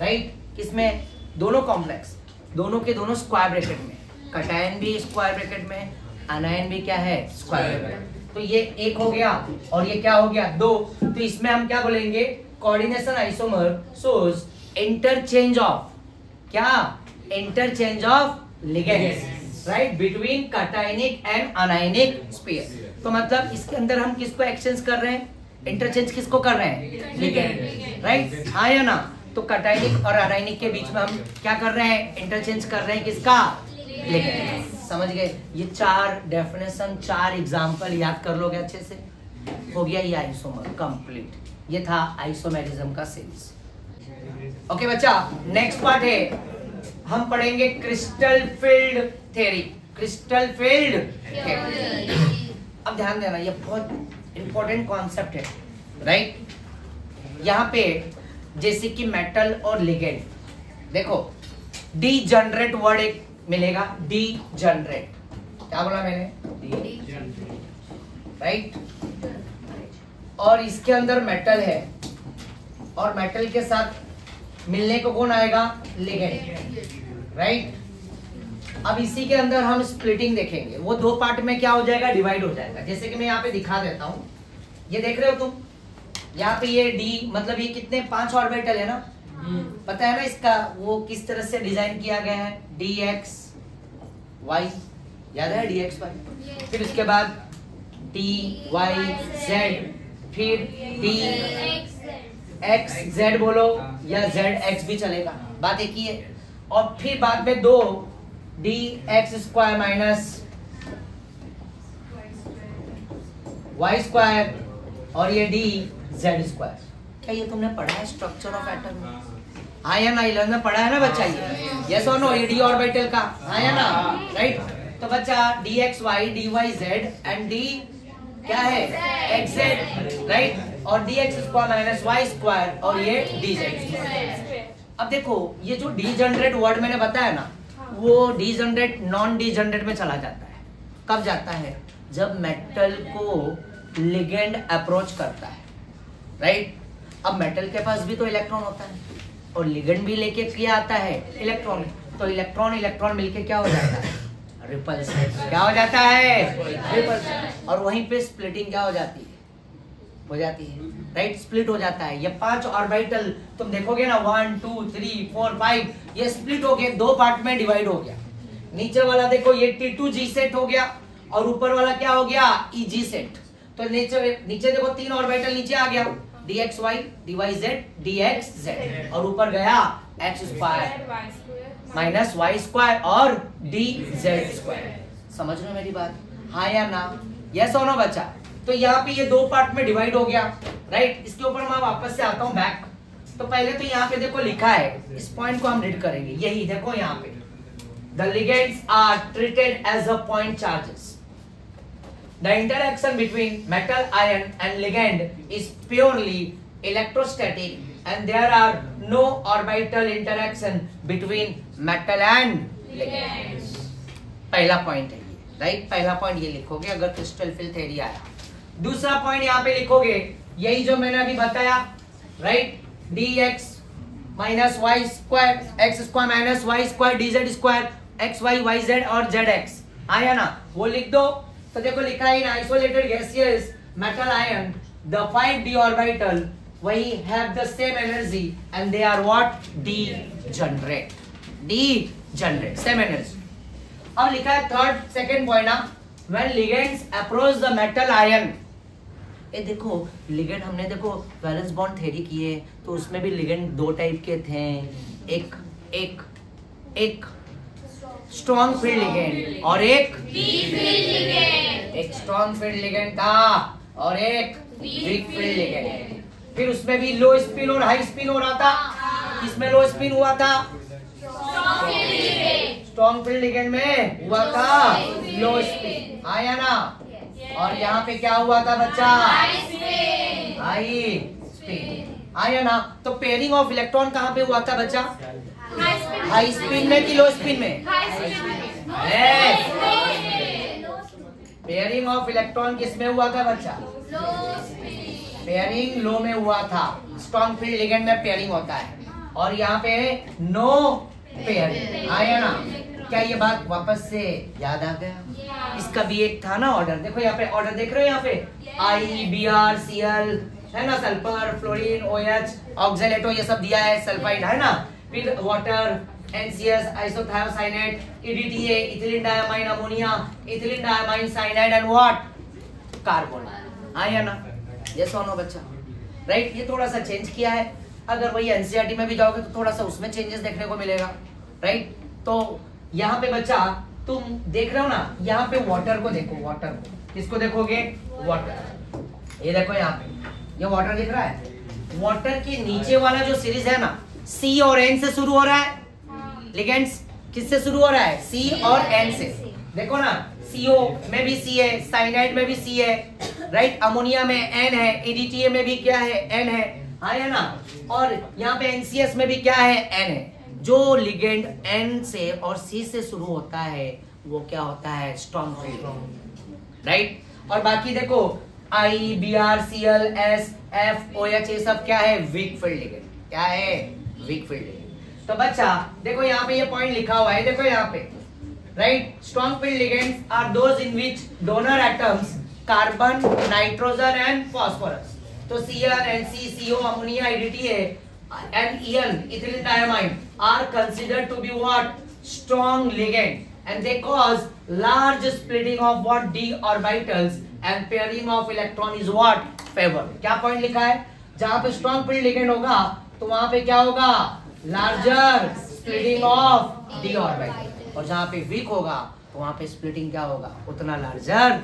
राइट किसमें दोनों कॉम्प्लेक्स दोनों के दोनों स्क्वायर ब्रैकेट में. कटायन भी स्क्वायर ब्रैकेट में अनायन भी क्या है? स्क्वायर ब्रैकेट तो ये एक हो गया और ये क्या हो गया? दो. तो इसमें हम क्या बोलेंगे? Coordination isomer shows interchange of क्या? Interchange of ligands right between cationic and anionic pair तो मतलब इसके अंदर हम किसको एक्सचेंज कर रहे हैं? इंटरचेंज किसको कर रहे हैं? लिगेंड राइट हाँ या ना तो कटाइनिक और अनाइनिक के बीच में हम क्या कर रहे हैं? इंटरचेंज कर रहे हैं किसका? लिगेंड समझ गए? ये चार डेफिनेशन चार एग्ज़ाम्पल याद कर लोगे अच्छे से? हो गया ये आइसोमर कंप्लीट ये था आइसोमेरिज्म का सेल्स ओके okay, बच्चा नेक्स्ट पार्ट है. हम पढ़ेंगे crystal field theory crystal field अब ध्यान देना, ये बहुत इंपॉर्टेंट कॉन्सेप्ट है राइट यहाँ पे जैसे कि मेटल और लिगेंड देखो डी जनरेट वर्ड एक मिलेगा डी जनरेट क्या बोला मैंने? राइट और इसके अंदर मेटल है. और मेटल के साथ मिलने को कौन आएगा? लिगेंड। राइट अब इसी के अंदर हम स्प्लिटिंग देखेंगे। वो दो पार्ट में क्या हो जाएगा? डिवाइड हो जाएगा। जैसे कि मैं यहाँ पे दिखा देता हूँ। ये देख रहे हो तुम? यहाँ पे ये डी मतलब ये कितने? पाँच ऑर्बिटल है ना? पता है ना इसका वो किस तरह से डिज़ाइन किया गया है? डी एक्स वाई याद है डी एक्स वाई फिर उसके बाद डी वाई जेड फिर डी एक्स जेड बोलो या जेड एक्स भी चलेगा। बात एक ही है। और फिर बाद में दो D X square minus Y square और ये डी जेड स्क्वायर क्या ये तुमने पढ़ा है स्ट्रक्चर ऑफ़ एटम हाँ। या ना? इलेवन में पढ़ा है ना बच्चा ये? यस और नो ये डी ऑर्बिटल का। हाँ या ना? राइट तो बच्चा D X Y D Y Z and D क्या है? एक्स जेड राइट और D X square minus Y square और ये डी जेड अब देखो ये जो डी जनरेट वर्ड मैंने बताया ना वो degenerate non degenerate में चला जाता है। कब जाता है? जब मेटल को लिगेंड अप्रोच करता है। राइट अब मेटल के पास भी तो इलेक्ट्रॉन होता है और लिगेंड भी लेके क्या आता है इलेक्ट्रॉन तो इलेक्ट्रॉन इलेक्ट्रॉन मिलके क्या हो जाता है? रिपल्सन क्या हो जाता है? रिपल्सन और वहीं पे स्प्लिटिंग क्या हो जाती है? हो जाती है। राइट स्प्लिट हो जाता है। ये पाँच ऑर्बिटल तुम देखोगे ना one two three four five ये स्प्लिट हो गया, दो पार्ट में डिवाइड हो गया। नीचे वाला देखो, ये टी टू जी सेट हो गया, और ऊपर वाला क्या हो गया ई जी सेट तो नीचे नीचे देखो, तीन ऑर्बिटल नीचे आ गया। D X Y D Y Z D X Z और ऊपर गया X square minus Y square और डी जेड स्क्वायर समझ रहे मेरी बात? हाँ या ना? यस और नो बच्चा? तो यहाँ पे ये दो पार्ट में डिवाइड हो गया राइट इसके ऊपर मैं वापस से आता हूँ बैक तो पहले तो यहाँ पे देखो लिखा है इस पॉइंट को हम रीड करेंगे। यही देखो यहाँ पे। The ligand are treated as a point charges the interaction between metal ion and ligand is purely electrostatic and there are no orbital interaction between metal and पहला पॉइंट है ये राइट पहला पॉइंट ये लिखोगे अगर क्रिस्टल फिल थे आया। दूसरा पॉइंट यहाँ पे लिखोगे, यही जो मैंने अभी बताया right D X minus Y square X square minus Y square D Z square X Y Y Z और जेड एक्स आया ना? वो लिख दो। तो देखो, लिखा है in isolated gaseous metal ion the five D orbital वही have the same energy and they are what degenerate degenerate same energy अब लिखा है थर्ड सेकंड पॉइंट ना when ligands approach the metal ion ये देखो लिगेंड हमने देखो valence bond theory किए तो उसमें भी लिगेंड दो टाइप के थे। एक एक एक स्ट्रॉन्ग फ़ील्ड लिगेंड और एक एक स्ट्रॉन्ग फ़ील्ड लिगेंड था और एक वीक फ़ील्ड लिगेंड। फिर उसमें भी लो स्पिन और हाई स्पिन हो रहा था। इसमें लो स्पिन हुआ था? Strong field ligand. में हुआ था। लो स्पिन आया ना? और यहाँ पे क्या हुआ था बच्चा? High spin. आया ना? तो पेयरिंग ऑफ़ इलेक्ट्रॉन कहाँ पे हुआ था बच्चा? हाई स्पीड में कि लो स्पिन में? पेयरिंग ऑफ़ इलेक्ट्रॉन किसमें हुआ था बच्चा? पेयरिंग लो में हुआ था। स्ट्रॉन्ग फ़ील्ड लिगेंड में पेयरिंग होता है। और यहाँ पे नो पेयरिंग आया ना? क्या ये बात वापस से याद आ गया? इसका भी एक था ना ऑर्डर देखो यहाँ पे ऑर्डर देख रहे हो यहाँ पे? I B R C L है ना? Sulphur fluorine O H oxalato ये सब दिया है सल्फाइड है ना? फिर water NCS isothiocyanate EDTA ethylene diamine ammonia ethylene diamine cyanide and what? Carbon. आया ना? यस और नो बच्चा। राइट ये थोड़ा सा चेंज किया है। अगर वही एनसीईआरटी में भी जाओगे तो थोड़ा सा उसमें चेंजेस देखने को मिलेगा। राइट तो यहाँ पे बच्चा तुम देख रहे हो ना यहाँ पे वाटर को देखो वाटर को। किसको देखोगे? वाटर ये देखो यहाँ पे। ये वाटर दिख रहा है? वाटर के नीचे वाला जो सीरीज़ है ना सी और एन से शुरू हो रहा है। लिगेंड्स किससे शुरू हो रहा है? सी और एन से। देखो ना सीओ में भी सी है साइनाइड में भी सी है राइट अमोनिया में एन है एडीटीए में भी क्या है? एन है। हाँ है ना? और यहाँ पे एनसीएस में भी क्या है? एन है। जो लिगेंड एन से और सी से शुरू होता है वो क्या होता है? स्ट्रॉन्ग राइट और बाकी देखो I B R C L S F O H ये सब क्या है? वीक फ़ील्ड लिगेंड क्या है? वीक फ़ील्ड लिगेंड तो बच्चा देखो यहाँ पे ये पॉइंट लिखा हुआ है देखो यहाँ पे. Right strong field ligands are those in which donor atoms carbon nitrogen and phosphorus तो Cl, Nc, CO, ammonia, EDTA and En, ethyl diamine are considered to be what? Strong ligand and they cause large splitting of what? d orbitals and pairing of electron is what? favor. क्या point लिखा है जहाँ पे strong field ligand होगा तो वहाँ पे क्या होगा larger splitting of D orbital और जहाँ पे वीक होगा तो वहाँ पे स्प्लिटिंग क्या होगा उतना लार्जर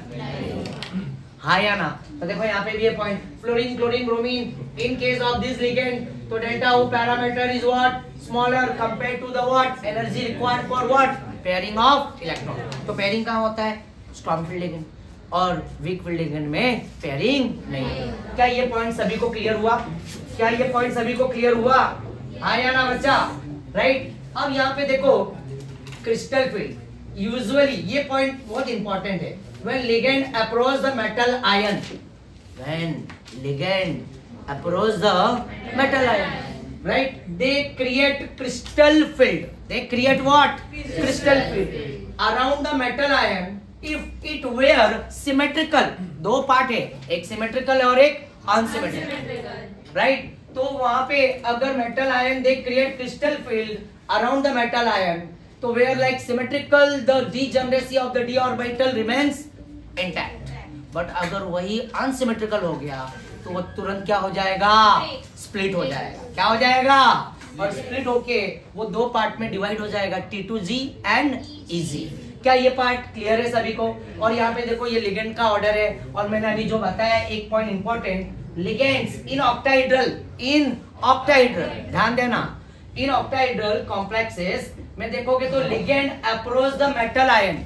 हाँ या ना? तो देखो यहाँ पे भी ये point fluorine chlorine bromine in case of this ligand तो delta O parameter is what smaller compare to the what energy required for what pairing of electron तो पेयरिंग कहाँ होता है? स्ट्रॉन्ग फ़ील्ड लिगेंड और वीक फ़ील्ड लिगेंड में pairing नहीं. है क्या ये पॉइंट सभी को क्लियर हुआ? क्या ये पॉइंट सभी को क्लियर हुआ? हाँ या ना बच्चा? राइट अब यहाँ पे देखो क्रिस्टल फ़ील्ड यूजुअली ये पॉइंट बहुत इंपॉर्टेंट है. When ligand approach the metal ion when ligand approach the metal ion right they create crystal field they create what crystal field around the metal ion if it were symmetrical दो part है एक symmetrical है और एक unsymmetrical right तो वहाँ पे अगर metal ion they create crystal field around the metal ion तो where like symmetrical the degeneracy of the d orbital remains intact but अगर वही अनसिमेट्रिकल हो गया तो वो तुरंत क्या हो जाएगा? स्प्लिट हो जाएगा। क्या हो जाएगा? और स्प्लिट होके वो दो पार्ट में डिवाइड हो जाएगा T two G and E G क्या ये पार्ट क्लियर है सभी को? और यहाँ पे देखो, ये लिगेंड का ऑर्डर है। और मैंने अभी जो बताया, एक point important ligands in octahedral in octahedral ध्यान देना इन ऑक्टाइड्रल कॉम्प्लेक्सेस में देखोगे तो ligand approach the metal ion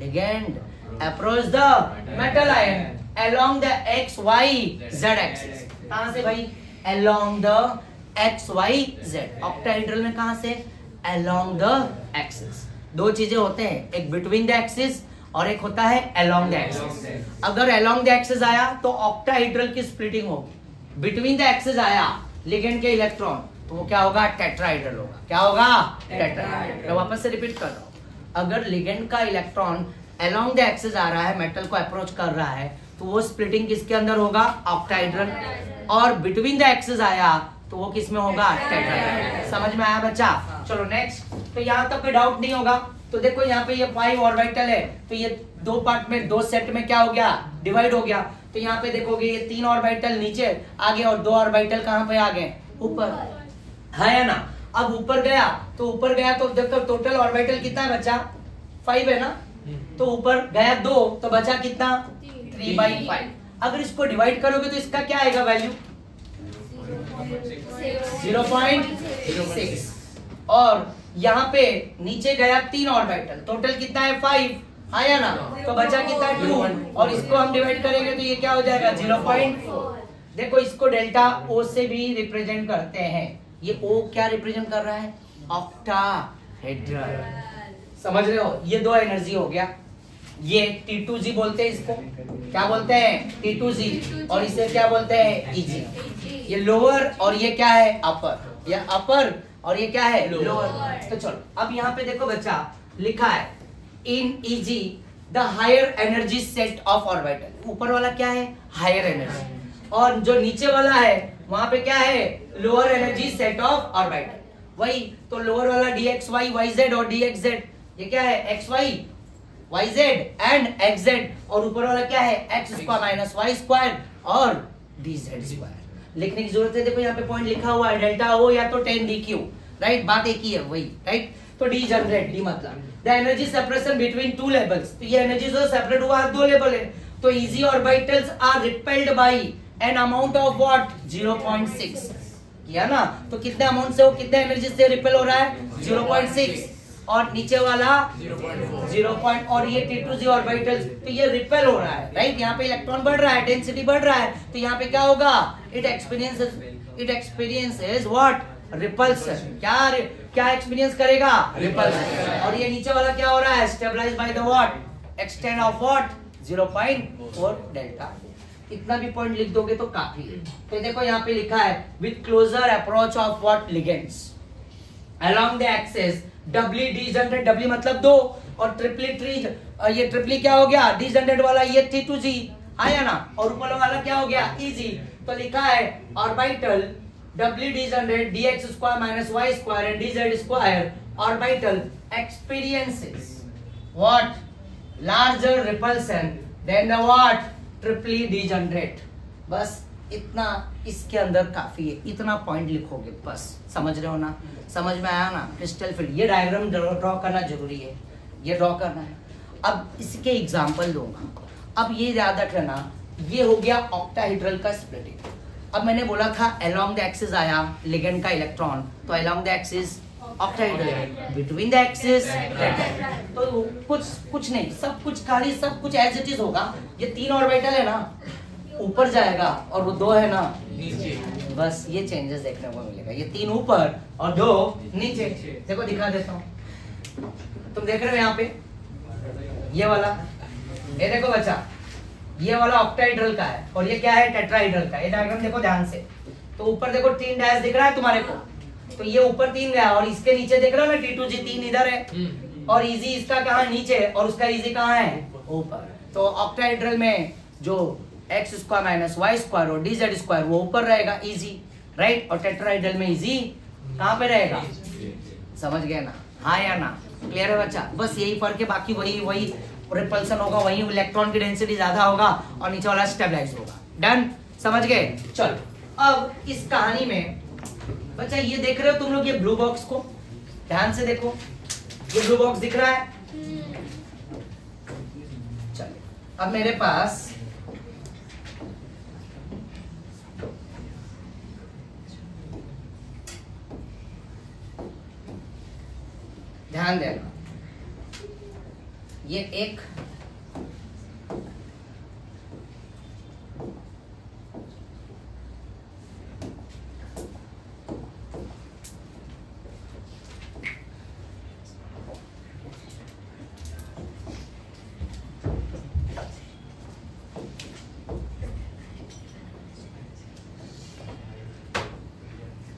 ligand approach the metal ion along the X Y Z axis कहा से भाई? Along the X Y Z octahedral में कहा से? अलोंग द एक्सिस दो चीज़ें होते हैं. एक बिटवीन द एक्सिस और एक होता है अलोंग द एक्सिस अगर एलोंग द एक्सिस आया तो ऑक्टाहीड्रल की स्प्लिटिंग होगी. बिटवीन द एक्सिस आया लिगेंड के इलेक्ट्रॉन तो वो क्या होगा? टेट्राहीड्रल होगा. क्या होगा? टेट्राहीड्रल मैं वापस से रिपीट कर रहा हूँ. अगर लिगेंड का इलेक्ट्रॉन अलोंग द एक्सिस आ रहा है मेटल को अप्रोच कर रहा है तो वो स्प्लिटिंग किसके अंदर होगा? ऑक्टाइड्रल और बिटवीन द एक्सिस आया तो वो किसमें होगा? टेट्राइड्रल समझ में आया बच्चा? चलो नेक्स्ट तो यहाँ तक कोई डाउट नहीं होगा। तो देखो यहाँ पे ये फाइव ऑर्बिटल है तो ये दो पार्ट में, दो सेट में क्या हो गया? डिवाइड हो गया। तो यहाँ पे देखोगे ये तीन ऑर्बिटल नीचे, आगे और दो ऑर्बिटल कहाँ पे आ गए? ऊपर। है ना? अब ऊपर गया तो ऊपर गया तो देखो टोटल ऑर्बिटल कितना है बच्चा? फाइव है ना? तो ऊपर गया दो तो बचा कितना? थ्री बाई फाइव अगर इसको डिवाइड करोगे तो इसका क्या आएगा वैल्यू ज़ीरो पॉइंट सिक्स और यहाँ पे नीचे गया तीन ऑर्बिटल टोटल कितना है? फाइव आया ना? तो बचा कितना? टू और इसको हम डिवाइड करेंगे तो ये क्या हो जाएगा? ज़ीरो पॉइंट देखो इसको डेल्टा ओ से भी रिप्रेजेंट करते हैं। ये ओ क्या रिप्रेजेंट कर रहा है? ऑक्टाहेड्रल समझ रहे हो? ये दो एनर्जी हो गया। ये T2G बोलते हैं इसको? क्या बोलते हैं? T2G और इसे क्या बोलते हैं? EG ये लोअर और ये क्या है? अपर ये अपर और ये क्या है? लोअर तो चलो अब यहाँ पे देखो बच्चा लिखा है in EG the higher energy set of orbital ऊपर वाला क्या है? हायर एनर्जी और जो नीचे वाला है वहाँ पे क्या है? Lower energy set of orbital वही तो लोअर वाला D X Y Y Z और डी एक्स जेड ये क्या है? X Y Y Z and X Z और ऊपर वाला क्या है? X square minus Y square और डी जेड स्क्वायर लिखने की ज़रूरत है देखो यहाँ पे पॉइंट लिखा हुआ है डेल्टा ओ या तो टेन डी क्यू राइट बात एक ही है वही राइट तो डी जनरेट डी मतलब। The energy separation between two levels तो ये एनर्जी जो सेपरेट हुआ दो लेवल है। तो E G orbitals are repelled by an amount of what 0.6 किया ना? तो कितने अमाउंट से वो कितने एनर्जी से रिपेल हो रहा है? 0.6 और नीचे वाला ज़ीरो पॉइंट और ये टी टू जी ऑर्बिटल्स तो ये रिपेल हो रहा है। राइट यहाँ पे इलेक्ट्रॉन बढ़ रहा है डेंसिटी बढ़ रहा है तो यहाँ पे क्या होगा? It experience it experience what repulsion क्या क्या एक्सपीरियंस करेगा? रिपल्सन और ये नीचे वाला क्या हो रहा है? Stabilize by the what extent of what 0.4 delta इतना भी पॉइंट लिख दोगे तो काफ़ी है। तो देखो यहाँ पे लिखा है with closer approach of what ligands along the axes doubly degenerate doubly मतलब दो, और ट्रिपली ट्री ये ट्रिपली क्या हो गया? डी जनरेट वाला ये थी टू जी आया ना? और ऊपर वाला क्या हो गया? इजी तो लिखा है orbital doubly degenerate D X square minus Y square and D Z square orbital experiences larger repulsion than the what triply degenerate बस इतना इसके अंदर काफ़ी है। इतना पॉइंट लिखोगे, बस। समझ रहे हो ना? समझ में आया ना? क्रिस्टल फ़ील्ड ये डायग्राम ड्रॉ करना ज़रूरी है। ये ड्रॉ करना है। अब इसके एग्ज़ाम्पल दूँगा। अब ये याद रखना ये हो गया ऑक्टाहाइड्रल का स्प्लिटिंग अब मैंने बोला था अलोंग द एक्सिस आया लिगेंड का इलेक्ट्रॉन तो along the axis octahedral between the axis तो कुछ कुछ नहीं, सब कुछ खाली, सब कुछ एज इट इज़ होगा। ये तीन ऑर्बिटल है ना? ऊपर जाएगा और वो दो है ना? नीचे। बस ये चेंजेस देखने को मिलेगा। ये तीन ऊपर और दो नीचे। देखो दिखा देता हूँ। तुम देख रहे हो यहाँ पे? ये वाला। ये देखो बच्चा ये वाला ऑक्टाइड्रल का है और ये क्या है? टेट्राइड्रल का ये डायग्राम देखो ध्यान से। तो ऊपर देखो तीन डैश दिख रहा है तुम्हारे को। तो ये ऊपर तीन गया और इसके नीचे देख रहा हो ना टी टू जी तीन इधर है। और इजी इसका कहा नीचे और उसका इजी कहाँ है? ऊपर। तो ऑक्टाइड्रल में जो X square minus Y square और डी जेड स्क्वायर वो ऊपर रहेगा इजी राइट और टेट्राइडल में इजी कहाँ पे रहेगा? समझ गए ना? हाँ या ना? क्लियर है बच्चा? बस यही फ़र्क है, बाकी वही वही रिपल्सन होगा, वही इलेक्ट्रॉन की डेंसिटी ज़्यादा होगा और नीचे वाला स्टेबलाइज होगा। डन समझ गए? चलो, अब इस कहानी में, बच्चा ये देख रहे हो तुम लोग ये ब्लू बॉक्स को? ध्यान से देखो। ये ब्लू बॉक्स दिख रहा है? चलिए अब मेरे पास ध्यान देना। ये एक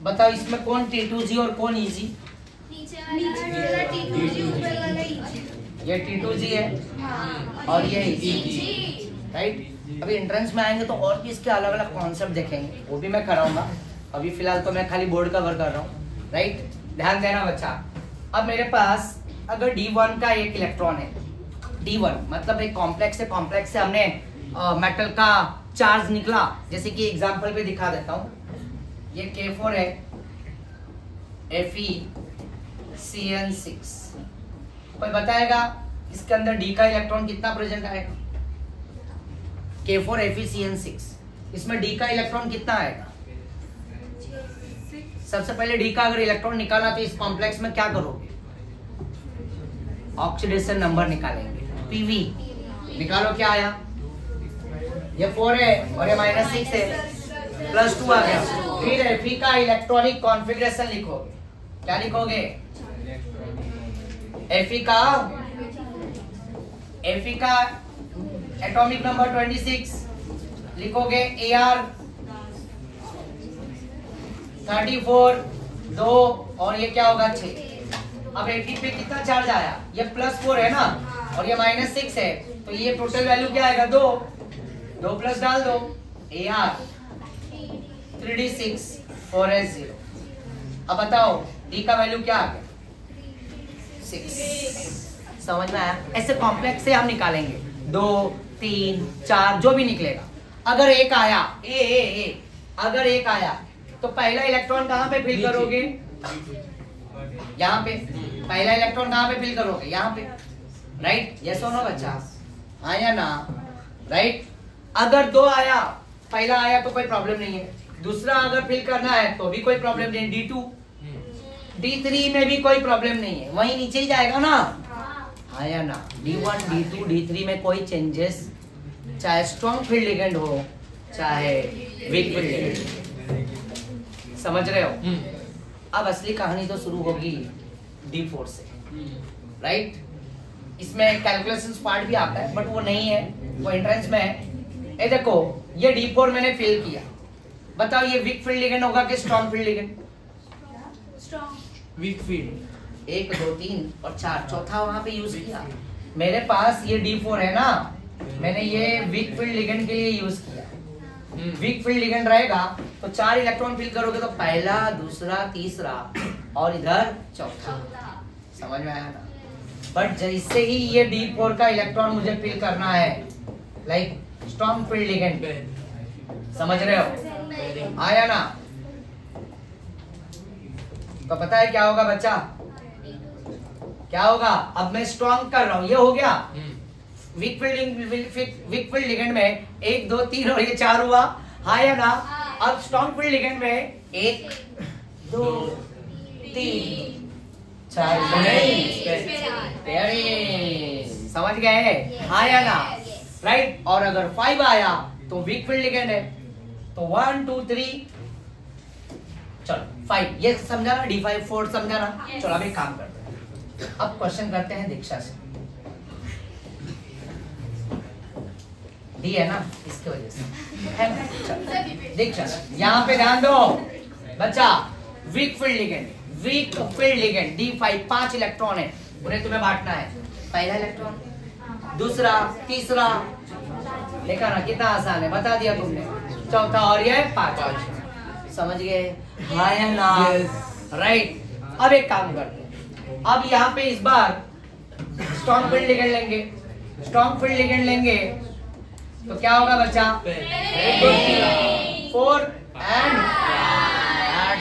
बताओ इसमें कौन टी टू जी और कौन इजी ये टी टू जी है। और ये राइट अभी एंट्रेंस में आएँगे तो और भी इसके अलग अलग कॉन्सेप्ट देखेंगे? वो भी मैं कराऊँगा। अभी फ़िलहाल तो मैं खाली बोर्ड कवर कर रहा हूँ। राइट ध्यान देना बच्चा। अब मेरे पास अगर डी वन का एक इलेक्ट्रॉन है। डी वन मतलब एक कॉम्प्लेक्स है कॉम्प्लेक्स से हमने मेटल का चार्ज निकला। जैसे कि एग्जांपल पे दिखा देता हूँ। ये के फोर है। F E C N six कोई बताएगा इसके अंदर डी का इलेक्ट्रॉन कितना प्रेजेंट आएगा? K four F C N six इसमें डी का इलेक्ट्रॉन कितना आएगा? सबसे पहले डी का अगर इलेक्ट्रॉन निकाला तो इस कॉम्प्लेक्स में क्या करोगे? ऑक्सीडेशन नंबर निकालेंगे। पीवी निकालो क्या आया? ये फोर है और ये माइनस सिक्स है। प्लस टू आ गया। फिर एफ़ का इलेक्ट्रॉनिक कॉन्फ़िगरेशन लिखोगे। क्या लिखोगे? एफ़ एफिका एटॉमिक नंबर 26 लिखोगे ए आर थर्टी फोर दो, और ये क्या होगा? छ अब एफ़ पे कितना चार्ज आया? ये प्लस फोर है ना? और ये माइनस सिक्स है। तो ये टोटल वैल्यू क्या आएगा? दो। दो प्लस डाल दो। A R three D six four S zero अब बताओ डी का वैल्यू क्या आ गया? सिक्स समझ में आया? ऐसे कॉम्प्लेक्स से हम निकालेंगे। दो तीन चार जो भी निकलेगा। अगर एक आया ए ए ए अगर एक आया तो पहला इलेक्ट्रॉन कहाँ पे फिल करोगे? यहाँ पे। पहला इलेक्ट्रॉन कहाँ पे फिल करोगे? यहाँ पे। राइट यस और नो बच्चा? हाँ या ना? राइट अगर दो आया पहला आया तो कोई प्रॉब्लम नहीं है। दूसरा अगर फिल करना है तो भी कोई प्रॉब्लम नहीं डी टू डी थ्री में भी कोई प्रॉब्लम नहीं है। वही नीचे ही जाएगा ना? हाँ या ना? D one D two D three में कोई चेंजेस चाहे स्ट्रॉन्ग फ़ील्ड लिगेंड हो चाहे वीक फ़ील्ड लिगेंड समझ रहे हो? अब असली कहानी तो शुरू होगी डी फोर से। राइट इसमें कैलकुलेशंस पार्ट भी आता है बट वो नहीं है। वो एंट्रेंस में है। ये देखो ये डी फोर मैंने फिल किया। बताओ ये वीक फ़ील्ड लिगेंड होगा कि strong field ligand weak field एक दो तीन और चार। चौथा वहाँ पे यूज़ किया। मेरे पास ये डी फोर है ना? मैंने ये वीक फ़ील्ड लिगेंड के लिए यूज़ किया। वीक फ़ील्ड लिगेंड रहेगा तो चार इलेक्ट्रॉन फिल करोगे तो पहला दूसरा तीसरा और इधर चौथा। समझ में आया ना बट जैसे ही ये डी फोर का इलेक्ट्रॉन मुझे फिल करना है लाइक स्ट्रॉन्ग फ़ील्ड लिगेंड समझ रहे हो? आया ना? तो पता है क्या होगा बच्चा? क्या होगा? अब मैं स्ट्रॉन्ग कर रहा हूँ। ये हो गया। Weak fielding weak field ligand में एक दो तीन और ये चार हुआ। हाँ या ना? अब स्ट्रॉन्ग फ़ील्ड लिगेंड में एक दो तीन चार समझ गए? हाँ या ना? राइट और अगर फाइव आया तो वीक फ़ील्ड लिगेंड है। तो वन टू थ्री चलो। फाइव ये समझा ना? डी फाइव फोर समझा ना? Yes. चलो अभी काम करते हैं। अब क्वेश्चन करते हैं दीक्षा से। डी है ना? इसके वजह से। दीक्षा यहाँ पे ध्यान दो। बच्चा weak field ligand weak field ligand D five पाँच इलेक्ट्रॉन है। उन्हें तुम्हें बांटना है। पहला इलेक्ट्रॉन दूसरा तीसरा। देखा ना कितना आसान है। बता दिया तुमने। चौथा और ये पाँच। समझ गए? हाँ या ना राइट अब एक काम करते हैं। अब यहाँ पे इस बार स्ट्रॉन्ग फ़ील्ड लिगेंड लेंगे। स्ट्रॉन्ग फ़ील्ड लिगेंड लेंगे। तो क्या होगा बच्चा? फोर एंड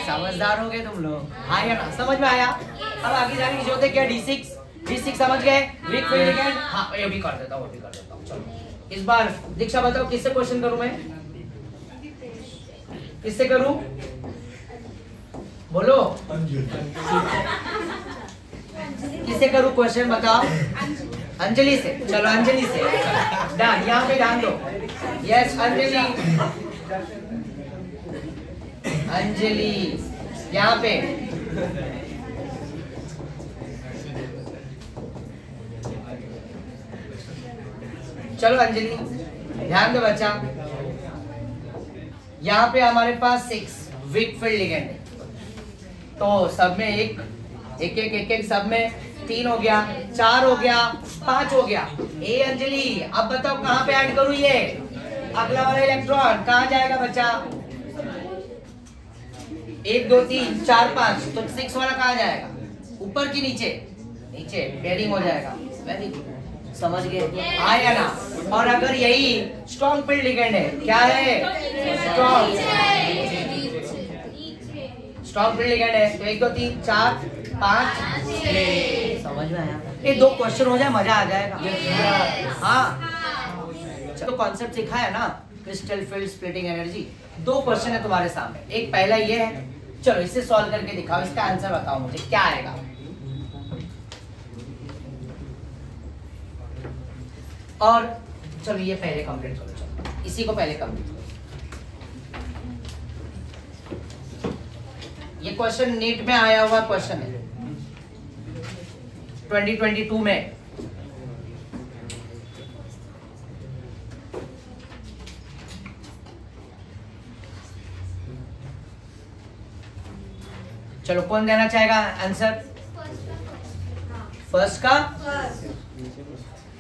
समझदार हो गए तुम लोग। हाँ या ना समझ में आया? अब आगे जाने की ज़रूरत है क्या? डी सिक्स डी सिक्स समझ गए? वीक फ़ील्ड लिगेंड हाँ ये भी कर देता हूँ वो भी कर देता हूँ। चलो। इस बार दीक्षा बताओ किससे क्वेश्चन करूँ मैं? किससे करूँ? बोलो। किससे करूँ क्वेश्चन बताओ? अंजलि से। चलो, अंजलि से। डन, यहाँ पे ध्यान दो। यस अंजलि। अंजलि, यहाँ पे। चलो, अंजलि, ध्यान दो बच्चा। यहाँ पे हमारे पास सिक्स वीक फ़ील्ड लिगेंड तो सब में एक एक एक एक एक सब में तीन हो गया, चार हो गया, पाँच हो गया। ए, अंजलि, अब बताओ कहाँ पे ऐड करूँ ये? अगला वाला इलेक्ट्रॉन कहाँ जाएगा बच्चा? एक, दो, तीन, चार, पाँच तो सिक्स वाला कहाँ जाएगा? ऊपर की नीचे? नीचे पेयरिंग हो जाएगा। वेरी गुड समझ गए? हाँ या ना? और अगर यही स्ट्रॉन्ग फ़ील्ड लिगेंड है, क्या है? स्ट्रॉन्ग स्ट्रॉन्ग फ़ील्ड लिगेंड है तो एक, दो, तीन, चार, पाँच। समझ में आया? ये दो क्वेश्चन हो जाए, मज़ा आ जाएगा। हाँ। तो कॉन्सेप्ट सिखाया ना? क्रिस्टल फ़ील्ड स्प्लिटिंग एनर्जी दो क्वेश्चन है तुम्हारे सामने। एक पहला ये है। चलो, इसे सॉल्व करके दिखाओ, इसका आंसर बताओ मुझे, क्या आएगा? और चलो ये पहले कंप्लीट करो चलो। इसी को पहले कंप्लीट करो। ये क्वेश्चन नीट में आया हुआ क्वेश्चन है। 2022 में। चलो कौन देना चाहेगा आंसर फ़र्स्ट का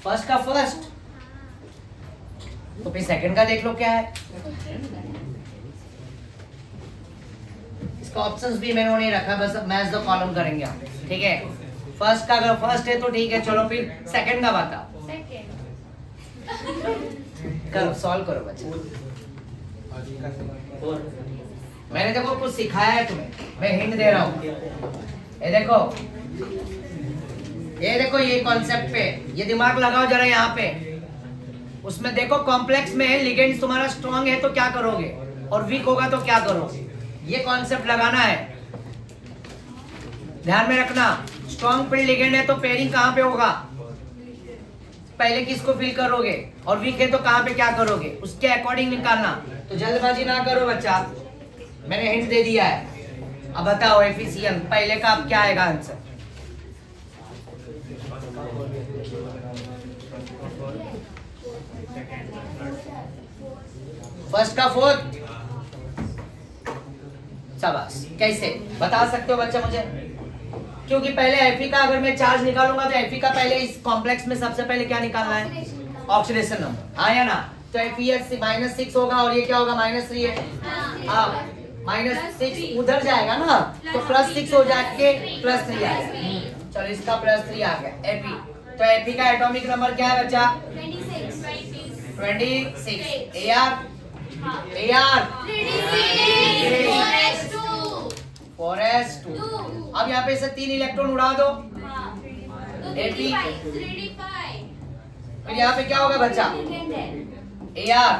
फ़र्स्ट का? फ़र्स्ट तो फिर सेकंड का देख लो क्या है। इसका ऑप्शंस भी मैंने नहीं रखा, बस मैच द कॉलम करेंगे हम ठीक है? फ़र्स्ट का अगर फ़र्स्ट है तो ठीक है, चलो फिर सेकंड का बताओ करो सॉल्व करो बच्चे। मैंने देखो कुछ सिखाया है तुम्हें, मैं हिंट दे रहा हूँ। ये देखो ये देखो ये कॉन्सेप्ट पे, ये दिमाग लगाओ जरा यहाँ पे। उसमें देखो कॉम्प्लेक्स में है लिगेंड तुम्हारा स्ट्रांग है तो क्या करोगे? और वीक होगा तो क्या करोगे? ये कॉन्सेप्ट लगाना है। ध्यान में रखना स्ट्रांग फ़ील्ड लिगेंड है तो पेयरिंग कहाँ पे होगा? पहले किसको फिल करोगे? और वीक है तो कहाँ पे क्या करोगे? उसके अकॉर्डिंग निकालना। तो जल्दबाजी ना करो, बच्चा। मैंने हिंट दे दिया है। अब बताओ एफिशिएंट पहले का अब क्या आएगा आंसर फ़र्स्ट का फोर्थ शाबाश। कैसे? बता सकते हो बच्चा मुझे? क्योंकि पहले एफी का अगर मैं चार्ज निकालूँगा तो एफी का पहले इस कॉम्प्लेक्स में सबसे पहले क्या निकालना है? ऑक्सीडेशन नंबर हाँ या ना? तो एफ़ माइनस सिक्स होगा और ये क्या होगा? माइनस थ्री है। हाँ माइनस सिक्स उधर जाएगा ना? तो प्लस सिक्स हो जाके प्लस थ्री आएगा। चलो इसका प्लस थ्री आ गया। एपी तो एपी का एटॉमिक नंबर क्या है बच्चा? Twenty six A R four S two अब यहाँ पे से तीन इलेक्ट्रॉन उड़ा दो। फिर यहाँ पे क्या होगा बच्चा? ए आर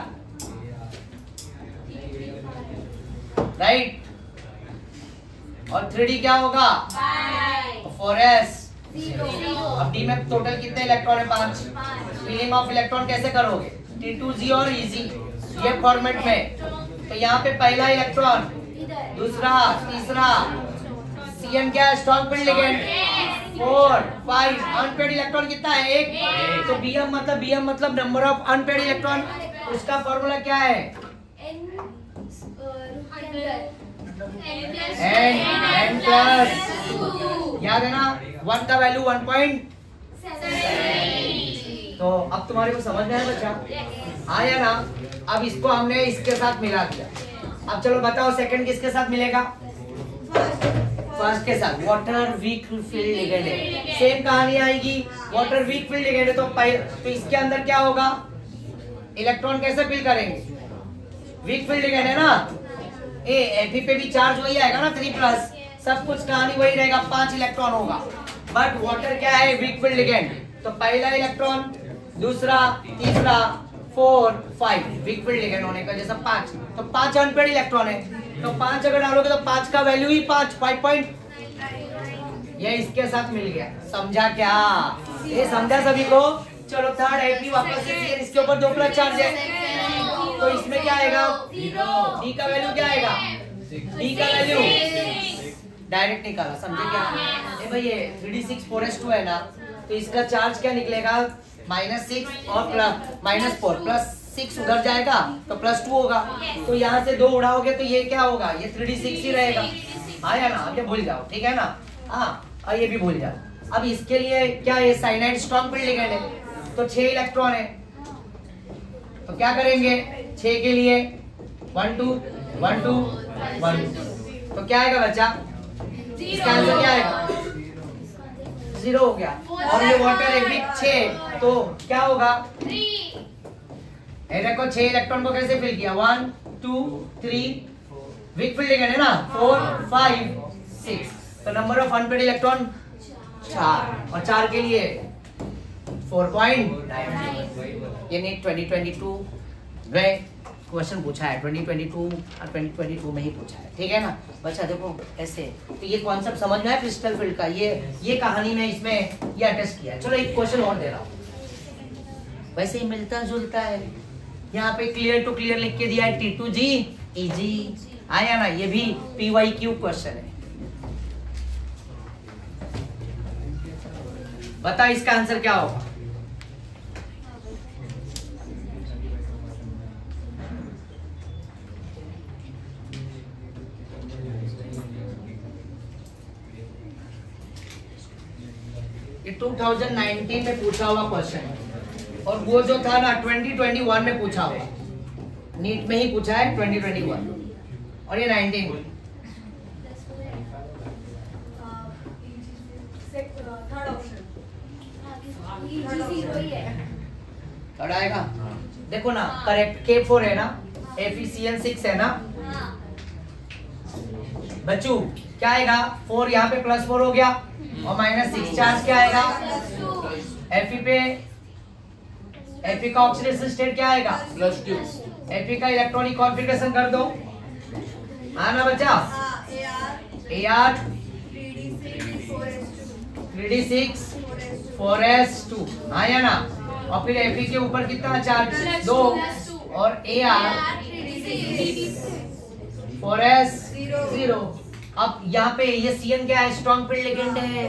राइट और थ्री डी क्या होगा? फोर एस अब डी में टोटल कितने इलेक्ट्रॉन है? पाँच। फिलिंग ऑफ़ इलेक्ट्रॉन कैसे करोगे? टी टू जी और इजी ये फॉर्मेट में। तो यहाँ पे पहला इलेक्ट्रॉन दूसरा, तीसरा सी एन क्या है? Strong field ligand four five unpaired electron कितना है? एक। तो बी एम मतलब बी एम मतलब नंबर ऑफ़ अनपेड इलेक्ट्रॉन उसका फॉर्मूला क्या है? एन एन प्लस याद है ना? वन का वैल्यू वन पॉइंट तो अब तुम्हारे को समझ में आया बच्चा? आया ना? अब इसको हमने इसके साथ मिला दिया। अब चलो बताओ सेकंड किसके साथ मिलेगा? फ़र्स्ट के साथ। वाटर वीक फ़ील्ड है। सेम कहानी आएगी। वाटर वीक फ़ील्ड लिगेंड है तो तो इसके अंदर क्या होगा? इलेक्ट्रॉन कैसे फिल करेंगे? वीक फ़ील्ड लिगेंड है ना? ए एफी पे भी चार्ज वही आएगा ना थ्री प्लस सब कुछ कहानी वही रहेगा, पाँच इलेक्ट्रॉन होगा। बट वाटर क्या है? Weak field ligand. तो पहला इलेक्ट्रॉन दूसरा तीसरा four five weak field ligand होने का जैसा पाँच। तो पाँच अनपेड इलेक्ट्रॉन है। तो पाँच अगर डालोगे तो पाँच का वैल्यू ही पाँच फाइव पॉइंट ये इसके साथ मिल गया। समझा क्या? ये समझा सभी को? चलो थर्ड एपी वापस इसके ऊपर दो प्लस चार्ज है। तो इसमें क्या आएगा? डी का वैल्यू क्या आएगा? डी का वैल्यू डायरेक्ट निकाला। समझे क्या? भाई ये three D six four S two है ना। तो इसका चार्ज क्या निकलेगा? माइनस सिक्स और plus minus four plus six उधर जाएगा तो प्लस टू होगा। तो यहाँ से दो उड़ाओगे तो ये क्या होगा? ये थ्री डी सिक्स ही रहेगा। हाँ या ना? ये भूल जाओ ठीक है ना? हाँ और ये भी भूल जाओ। अब इसके लिए क्या ये साइनाइड स्ट्रॉन्ग फ़ील्ड लिगेंड है? तो छह इलेक्ट्रॉन है। तो क्या करेंगे? छ के लिए one two one two one two तो क्या आएगा बच्चा? इसका आंसर क्या आएगा? ज़ीरो हो गया। और ये वाटर एविक छ तो क्या होगा? देखो छह इलेक्ट्रॉन को कैसे फिल किया? One two three weak field है ना? फोर फाइव सिक्स तो नंबर ऑफ़ अनपेड इलेक्ट्रॉन चार. और चार के लिए? फोर पॉइंट ये नीट ट्वेंटी ट्वेंटी टू में क्वेश्चन पूछा है 2022 और 2022 में ही पूछा है, ठीक है ना? बच्चा देखो, ऐसे तो ये कॉन्सेप्ट समझ में क्रिस्टल फ़ील्ड का? ये ये कहानी में इसमें ये अटेस्ट किया चलो, एक क्वेश्चन और दे रहा हूँ। वैसे ही मिलता जुलता है। यहाँ पे क्लियर टू क्लियर लिख के दिया है टी टू जी इजी आया ना? ये भी पी वाई क्यू क्वेश्चन है। बता इसका आंसर क्या होगा? ये 2019 में पूछा हुआ क्वेश्चन और वो जो था ना 2021 में पूछा हुआ। नीट में ही पूछा है 2021 और ये 19 थर्ड आएगा। देखो ना करेक्ट के फोर है ना एफिशियन सिक्स है ना। बच्चू क्या आएगा? फोर यहाँ पे प्लस फोर हो गया। और माइनस सिक्स चार्ज क्या आएगा? एफ़ पे एफ़ का ऑक्सीडेशन स्टेट क्या आएगा? प्लस टू एफ़ का इलेक्ट्रॉनिक कॉन्फ़िगरेशन कर दो। हाँ ना बच्चा। हाँ, A R three D six four S two हाँ या ना? और फिर एफ़ के ऊपर कितना चार्ज दो। और A R four S zero अब यहाँ पे ये सी एन क्या है? स्ट्रॉन्ग फ़ील्ड लिगेंड है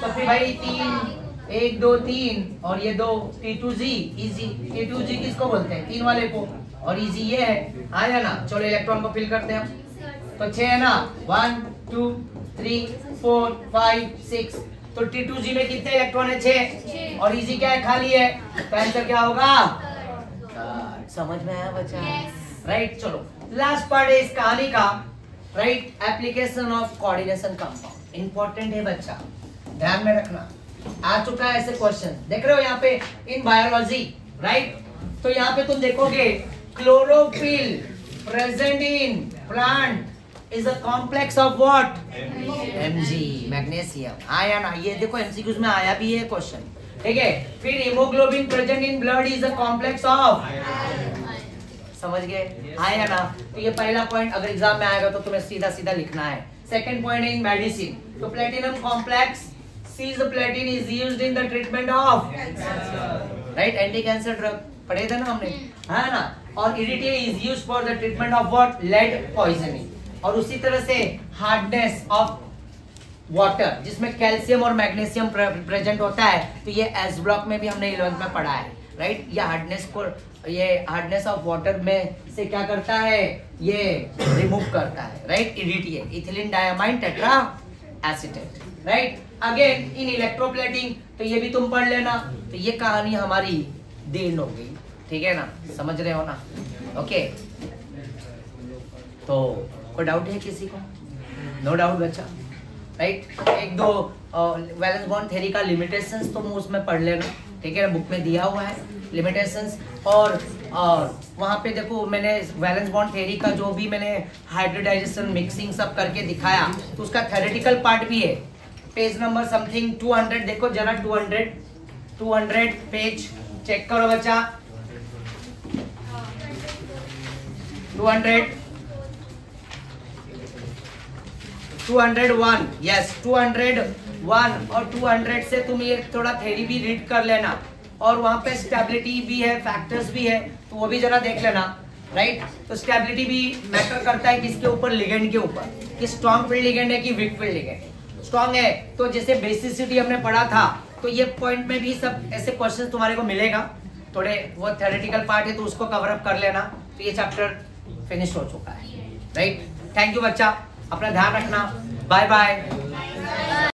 तो फिर भाई तीन एक दो तीन और ये दो T two G E G T two G किसको बोलते हैं? तीन वाले को। और इजी ये है। हाँ या ना? चलो इलेक्ट्रॉन को फिल करते हैं तो छह है ना? One two three four five six तो टी टू जी में कितने इलेक्ट्रॉन है? छह। और इजी क्या है? खाली है। तो आंसर क्या होगा? समझ में आया बच्चा? राइट चलो। लास्ट पार्ट है इस कहानी का। Right application of coordination compound important है बच्चा। ध्यान में रखना। आ चुका है ऐसे क्वेश्चन देख रहे हो यहाँ पे इन बायोलॉजी राइट तो यहाँ पे तुम देखोगे chlorophyll present in plant is a complex of what MG magnesium आया ना? ये देखो एमसीक्यूज में आया भी है क्वेश्चन ठीक है? फिर haemoglobin present in blood is a complex of समझ गए? आया ना? तो ये पहला पॉइंट अगर एग्ज़ाम में आएगा तो तुम्हें सीधा सीधा लिखना है। सेकंड पॉइंट इन मेडिसिन तो platinum complex cisplatin is used in the treatment of right anti cancer drug पढ़े थे ना हमने? है ना? और EDTA is used for the treatment of what lead poisoning और उसी तरह से हार्डनेस ऑफ़ वाटर जिसमें कैल्शियम और मैग्नीशियम प्रेजेंट होता है तो ये एस ब्लॉक में भी हमने इलेवंथ में पढ़ा है। राइट ये हार्डनेस को ये हार्डनेस ऑफ़ वाटर में से क्या करता है? ये रिमूव करता है right EDTA ethylene diamine tetra acetate right again in electroplating तो ये भी तुम पढ़ लेना। तो ये कहानी हमारी देन हो गई, ठीक है ना? समझ रहे हो ना? ओके तो कोई डाउट है किसी को? नो डाउट बच्चा? राइट एक दो वैलेंस बॉन्ड थ्योरी का लिमिटेशंस तुम उसमें पढ़ लेना। ठीक है बुक में दिया हुआ है लिमिटेशंस और वहाँ पे देखो, मैंने वैलेंस बॉन्ड थ्योरी का जो भी मैंने हाइड्रोडाइजेशन मिक्सिंग सब करके दिखाया तो उसका थेरेटिकल पार्ट भी है। पेज नंबर समथिंग 200 देखो जरा 200 200 पेज चेक करो बच्चा। 200 201 यस 201 और 200 से तुम ये थोड़ा थेरी भी रीड कर लेना। और वहाँ पे स्टेबिलिटी भी है फैक्टर्स भी है तो वो भी जरा देख लेना राइट तो स्टेबिलिटी भी मैटर करता है किसके ऊपर? लिगेंड के ऊपर। कि स्ट्रॉन्ग फ़ील्ड लिगेंड है कि वीक फ़ील्ड लिगेंड स्ट्रॉन्ग है तो जैसे बेसिसिटी हमने पढ़ा था तो ये पॉइंट में भी सब ऐसे क्वेश्चन तुम्हारे को मिलेगा। थोड़े वो थेरेटिकल पार्ट है तो उसको कवर अप कर लेना तो ये चैप्टर फिनिश हो चुका है राइट थैंक यू बच्चा। अपना ध्यान रखना। Bye bye